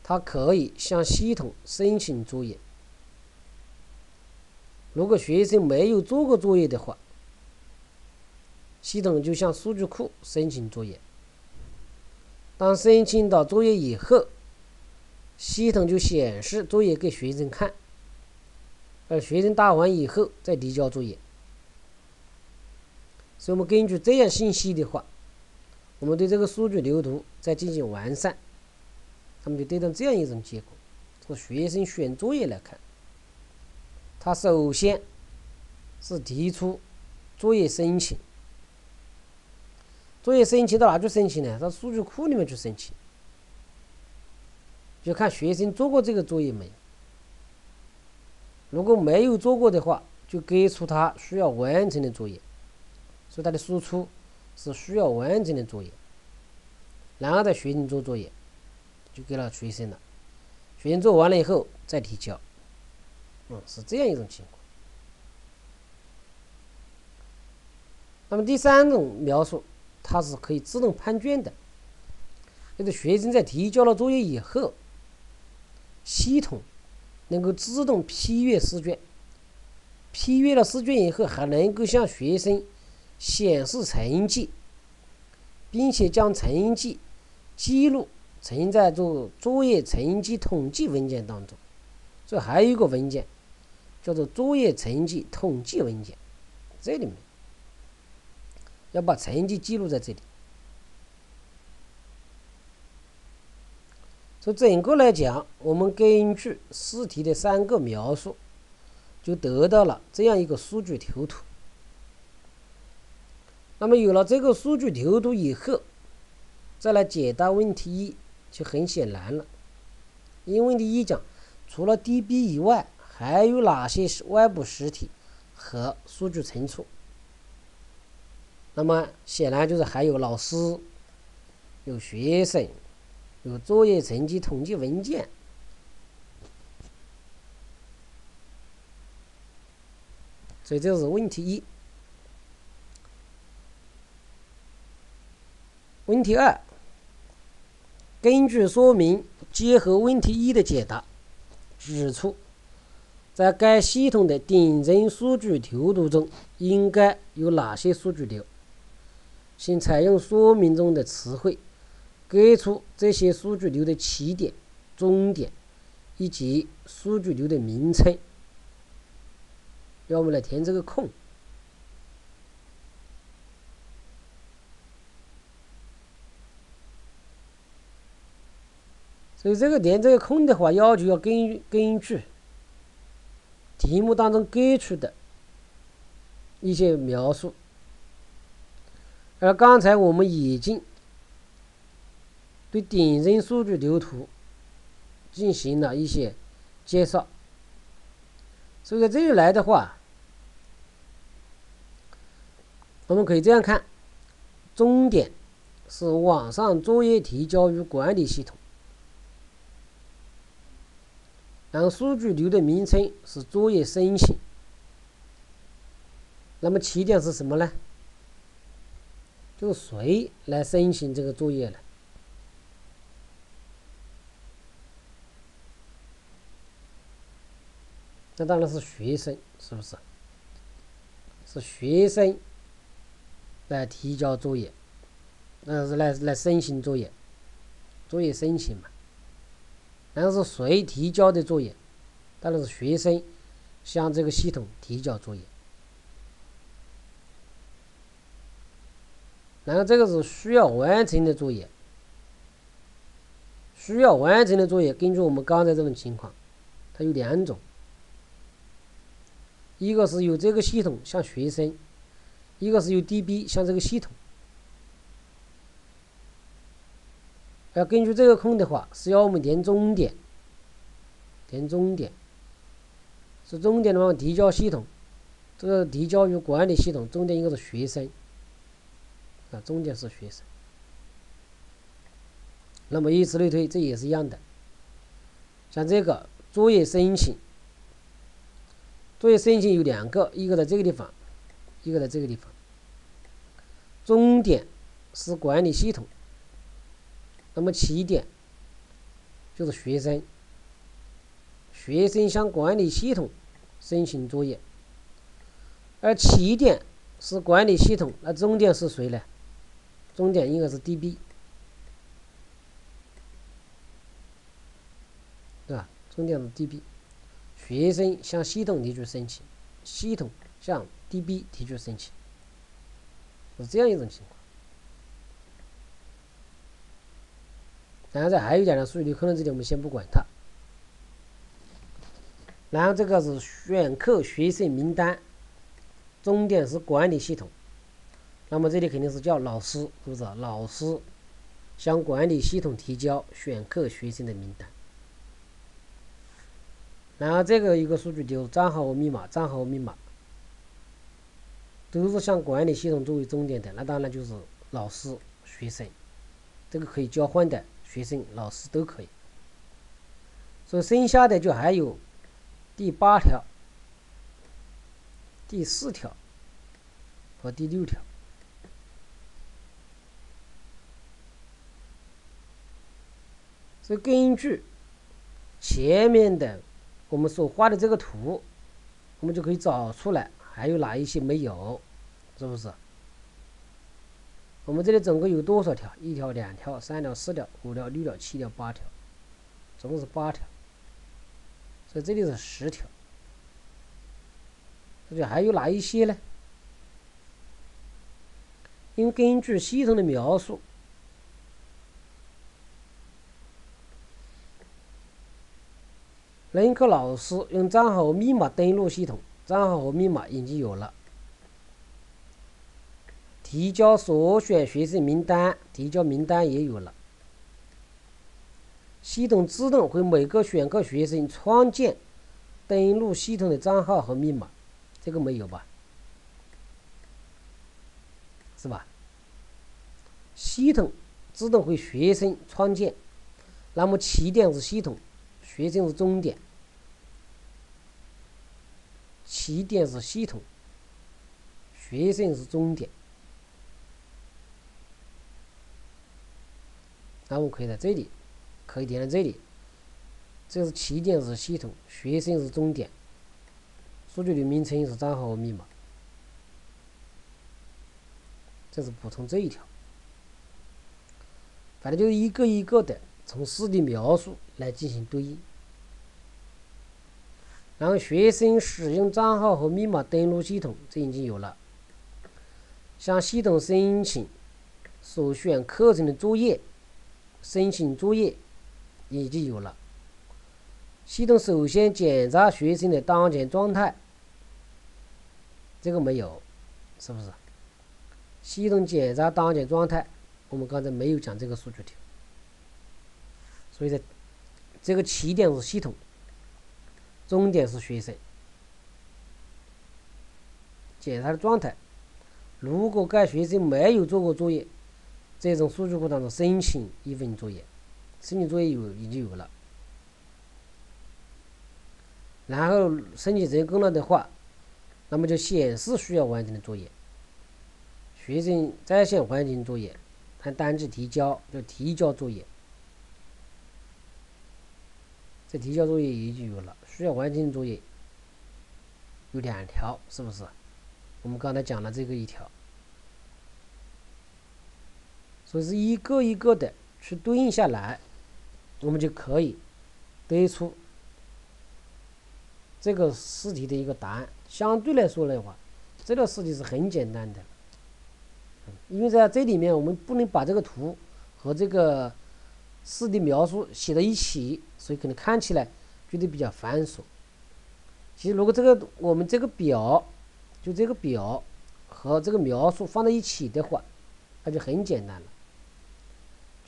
他可以向系统申请作业。如果学生没有做过作业的话，系统就向数据库申请作业。当申请到作业以后，系统就显示作业给学生看，而学生答完以后再提交作业。所以我们根据这样信息的话，我们对这个数据流图再进行完善，他们就得到这样一种结果：从学生选作业来看，他首先是提出作业申请，作业申请到哪去申请呢？到数据库里面去申请，就看学生做过这个作业没有。如果没有做过的话，就给出他需要完成的作业。所以它的输出是需要完整的作业，然后再学生做作业，就给了学生了。学生做完了以后再提交，嗯，是这样一种情况。那么第三种描述，它是可以自动判卷的，就是学生在提交了作业以后，系统能够自动批阅试卷，批阅了试卷以后，还能够向学生。显示成绩，并且将成绩记录存在做作业成绩统计文件当中。这还有一个文件，叫做作业成绩统计文件，这里面要把成绩记录在这里。从整个来讲，我们根据试题的三个描述，就得到了这样一个数据流图。那么有了这个数据流图以后，再来解答问题一就很显然了。因为问题一讲，除了 DB 以外，还有哪些是外部实体和数据存储？那么显然就是还有老师、有学生、有作业成绩统计文件。所以这是问题一。问题二：根据说明，结合问题一的解答，指出，在该系统的顶层数据流图中应该有哪些数据流，请采用说明中的词汇，给出这些数据流的起点、终点以及数据流的名称。让我们来填这个空。所以这个填这个空的话，要求要根根据题目当中给出的一些描述，而刚才我们已经对顶层数据流图进行了一些介绍，所以在这里来的话，我们可以这样看：终点是网上作业提交与管理系统。然后数据流的名称是作业申请，那么起点是什么呢？就是谁来申请这个作业呢？那当然是学生，是不是？是学生来提交作业，那是来来申请作业，作业申请嘛。然后是谁提交的作业？当然是学生向这个系统提交作业。然后这个是需要完成的作业，需要完成的作业，根据我们刚才这种情况，它有两种：一个是由这个系统向学生，一个是由 DB 向这个系统。要根据这个空的话，是要我们填终点，填终点，是终点的话提交系统，这个提交与管理系统，终点应该是学生，啊，终点是学生。那么以此类推，这也是一样的。像这个作业申请，作业申请有两个，一个在这个地方，一个在这个地方。终点是管理系统。那么起点就是学生，学生向管理系统申请作业，而起点是管理系统，那终点是谁呢？终点应该是 DB，对吧？终点是 DB，学生向系统提出申请，系统向 DB 提出申请，是这样一种情况。然后再还有一点呢，数据流可能这里我们先不管它。然后这个是选课学生名单，终点是管理系统，那么这里肯定是叫老师，是不是？老师向管理系统提交选课学生的名单。然后这个一个数据流账号和密码，账号和密码都是向管理系统作为终点的，那当然就是老师、学生，这个可以交换的。学生、老师都可以，所以剩下的就还有第八条、第四条和第六条。所以根据前面的我们所画的这个图，我们就可以找出来还有哪一些没有，是不是？我们这里总共有多少条？一条、两条、三条、四条、五条、六条、七条、八条，总共是八条。所以这里是十条。这里还有哪一些呢？因为根据系统的描述，任课老师用账号和密码登录系统，账号和密码已经有了。提交所选学生名单，提交名单也有了。系统自动为每个选课学生创建登录系统的账号和密码，这个没有吧？是吧？系统自动为学生创建，那么起点是系统，学生是终点。起点是系统，学生是终点。那我可以在这里可以点在这里。这是起点是系统，学生是终点，数据的名称是账号和密码。这是补充这一条。反正就是一个一个的从式的描述来进行对应。然后学生使用账号和密码登录系统，这已经有了。向系统申请所选课程的作业，申请作业已经有了。系统首先检查学生的当前状态，这个没有，是不是？系统检查当前状态，我们刚才没有讲这个数据条，所以，在这个起点是系统，终点是学生，检查的状态。如果该学生没有做过作业，这种数据库当中申请一份作业，申请作业有已经有了。然后申请成功了的话，那么就显示需要完成的作业。学生在线完成作业，按单子提交就提交作业。这提交作业已经有了，需要完成作业有两条，是不是？我们刚才讲了这个一条，所以是一个一个的去对应下来，我们就可以得出。这个试题的一个答案，相对来说的话，这个试题是很简单的，因为在这里面我们不能把这个图和这个试题描述写在一起，所以可能看起来觉得比较繁琐。其实如果这个我们这个表，就这个表和这个描述放在一起的话，那就很简单了，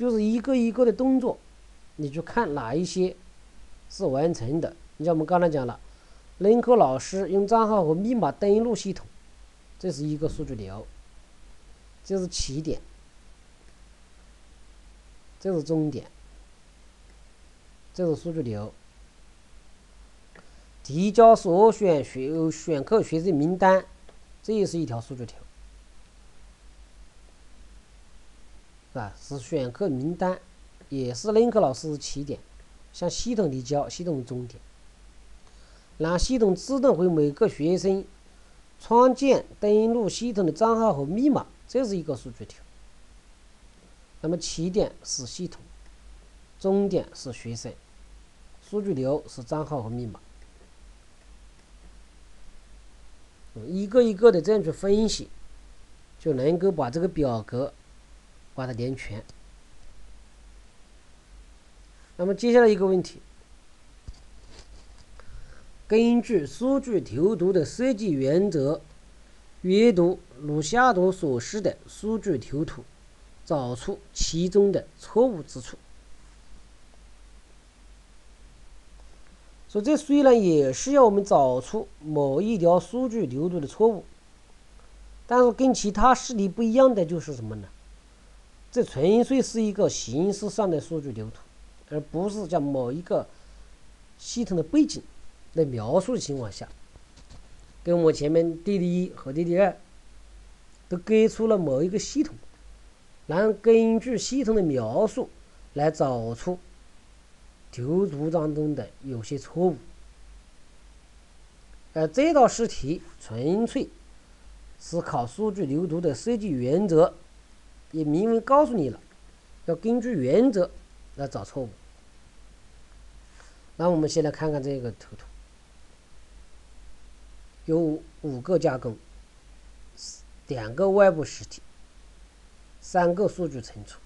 就是一个一个的动作，你去看哪一些是完成的。你像我们刚才讲了。任课老师用账号和密码登录系统，这是一个数据流，这是起点，这是终点，这是数据流。提交所选学选课学生名单，这也是一条数据条，是吧？是选课名单，也是任课老师起点，向系统提交，系统终点。然后系统自动为每个学生创建登录系统的账号和密码，这是一个数据条。那么起点是系统，终点是学生，数据流是账号和密码。一个一个的这样去分析，就能够把这个表格把它连全。那么接下来一个问题。根据数据图图的设计原则，阅读如下图所示的数据图图，找出其中的错误之处。所以这虽然也是要我们找出某一条数据流图的错误，但是跟其他试题不一样的就是什么呢？这纯粹是一个形式上的数据流图，而不是讲某一个系统的背景。来描述的情况下，跟我前面弟弟一和弟弟二都给出了某一个系统，然后根据系统的描述来找出图图当中的有些错误。而这道试题纯粹是考数据流图的设计原则，也明文告诉你了，要根据原则来找错误。那我们先来看看这个图图。有五个加工，两个外部实体，三个数据存储。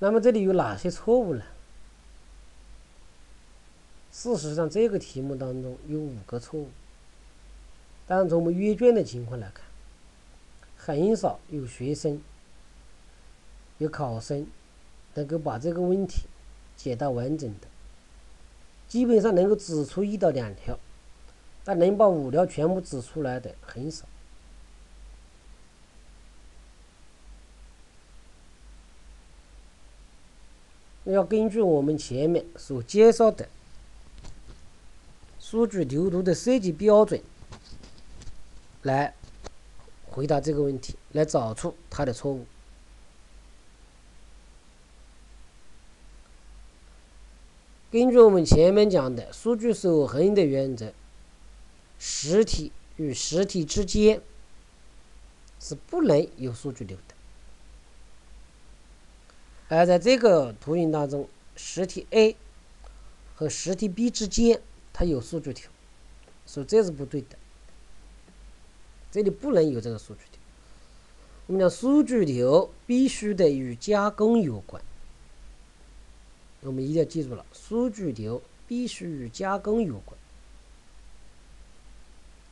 那么这里有哪些错误呢？事实上，这个题目当中有五个错误，但从我们阅卷的情况来看，很少有学生、有考生。能够把这个问题解答完整的，基本上能够指出一到两条，但能把五条全部指出来的很少。要根据我们前面所介绍的数据流图的设计标准来回答这个问题，来找出它的错误。根据我们前面讲的数据守恒的原则，实体与实体之间是不能有数据流的。而在这个图形当中，实体 A 和实体 B 之间它有数据流，所以这是不对的。这里不能有这个数据流。我们讲数据流必须得与加工有关。我们一定要记住了，数据流必须与加工有关，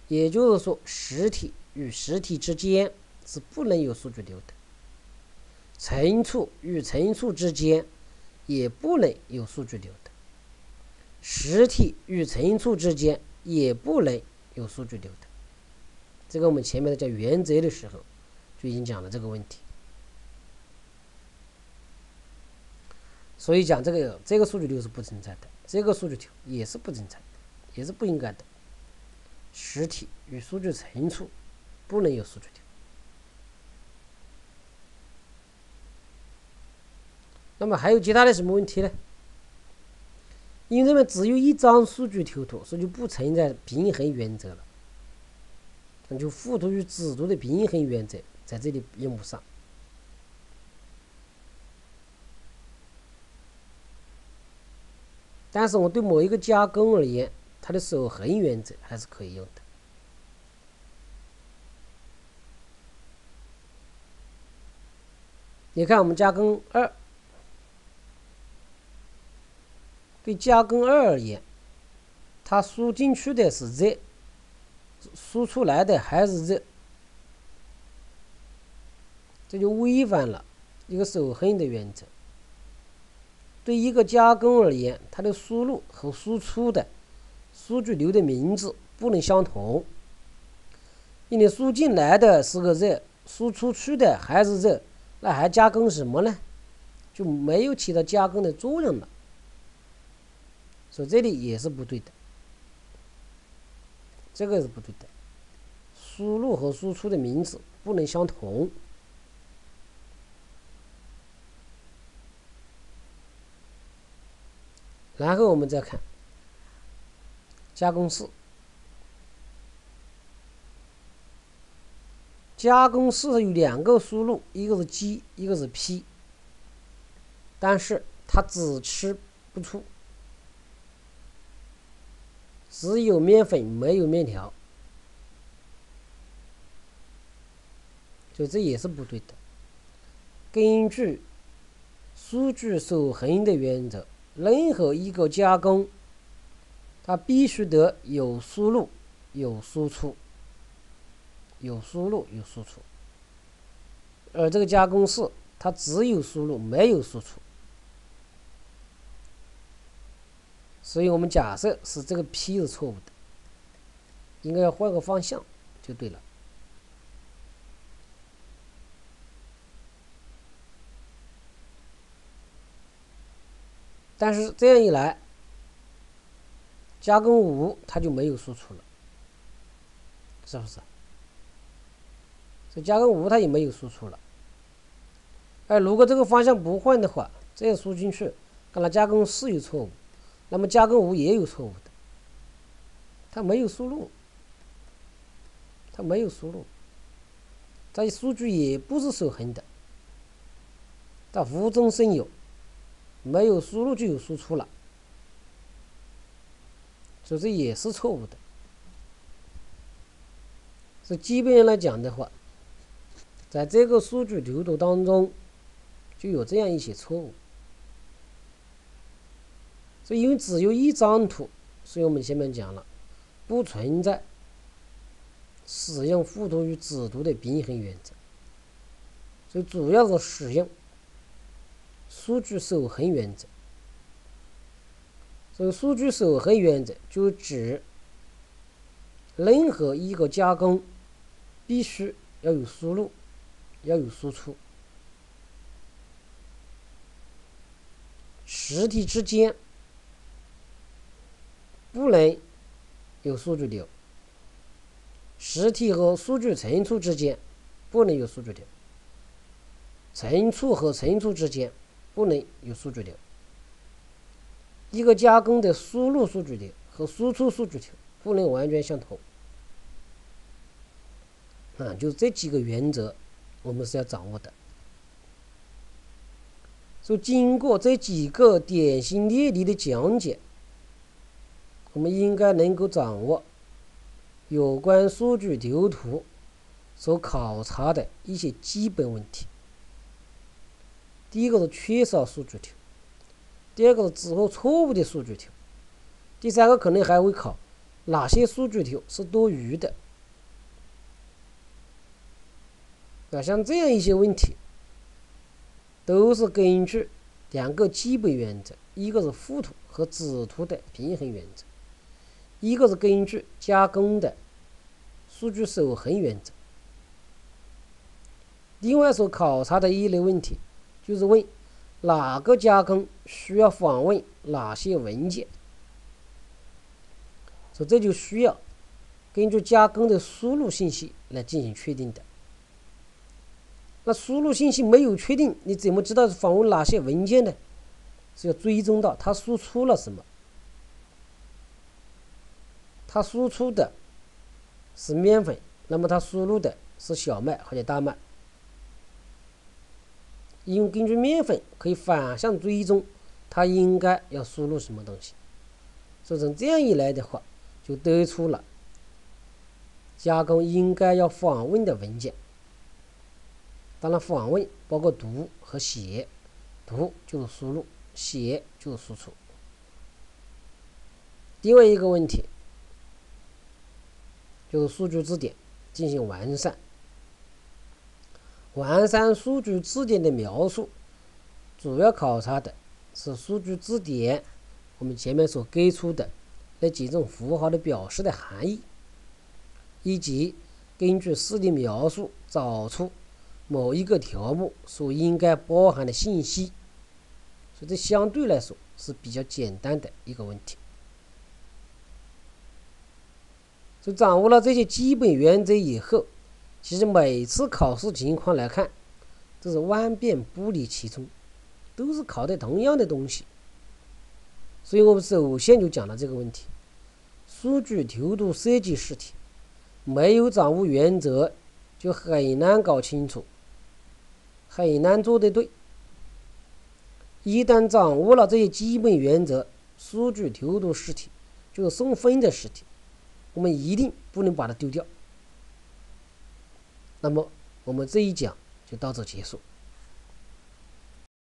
也就是说，实体与实体之间是不能有数据流的，存储与存储之间也不能有数据流，实体与存储之间也不能有数据流的。这个我们前面在讲原则的时候就已经讲了这个问题。所以讲这个这个数据流是不存在的，这个数据流也是不存在的，也是不应该的。实体与数据存储不能有数据流。那么还有其他的什么问题呢？因为只有一张数据条图，所以就不存在平衡原则了，那就附图与指读的平衡原则在这里用不上。但是我对某一个加工而言，它的守恒原则还是可以用的。你看，我们加工二，对加工二而言，它输进去的是热，输出来的还是热，这就违反了一个守恒的原则。对一个加工而言，它的输入和输出的数据流的名字不能相同。因为输进来的是个热，输出去的还是热，那还加工什么呢？就没有起到加工的作用了。所以这里也是不对的，这个是不对的。输入和输出的名字不能相同。然后我们再看加工式，加工式有两个输入，一个是 G，一个是 P，但是它只吃不出，只有面粉没有面条，所以这也是不对的。根据数据守恒的原则。任何一个加工，它必须得有输入、有输出，有输入、有输出。而这个加工式，它只有输入，没有输出。所以我们假设是这个 P 是错误的，应该要换个方向就对了。但是这样一来，加工五它就没有输出了，是不是？这加工五它也没有输出了。哎，如果这个方向不换的话，这样输进去，看来加工四有错误，那么加工五也有错误的，它没有输入，它没有输入，这数据也不是守恒的，它无中生有。没有输入就有输出了，所以这也是错误的。所以基本上来讲的话，在这个数据流图当中就有这样一些错误。所以因为只有一张图，所以我们前面讲了，不存在使用复读与指读的平衡原则，所以主要是使用。数据守恒原则，这个数据守恒原则就指任何一个加工必须要有输入，要有输出，实体之间不能有数据流，实体和数据存储之间不能有数据流；存储和存储之间不能有数据流。一个加工的输入数据流和输出数据流不能完全相同。啊，就这几个原则，我们是要掌握的。所，经过这几个典型例例的讲解，我们应该能够掌握有关数据流图所考察的一些基本问题。第一个是缺少数据流，第二个是纸和错误的数据流，第三个可能还会考哪些数据流是多余的。啊，像这样一些问题。都是根据两个基本原则，一个是附图和子图的平衡原则，一个是根据加工的数据守恒原则。另外所考察的一类问题，就是问哪个加工需要访问哪些文件，所以这就需要根据加工的输入信息来进行确定的。那输入信息没有确定，你怎么知道访问哪些文件呢？是要追踪到它输出了什么？它输出的是面粉，那么它输入的是小麦或者大麦。因为根据面粉可以反向追踪，它应该要输入什么东西。所以从这样一来的话，就得出了加工应该要访问的文件。当然，访问包括读和写，读就是输入，写就是输出。另外一个问题就是数据字典进行完善，完善数据字典的描述，主要考察的是数据字典我们前面所给出的那几种符号的表示的含义，以及根据式的描述找出。某一个条目所应该包含的信息，所以这相对来说是比较简单的一个问题。所以掌握了这些基本原则以后，其实每次考试情况来看，都是万变不离其宗，都是考的同样的东西。所以我们首先就讲了这个问题：数据流图设计试题，没有掌握原则，就很难搞清楚。很难做得对。一旦掌握了这些基本原则，数据流图试题就是送分的试题，我们一定不能把它丢掉。那么，我们这一讲就到此结束。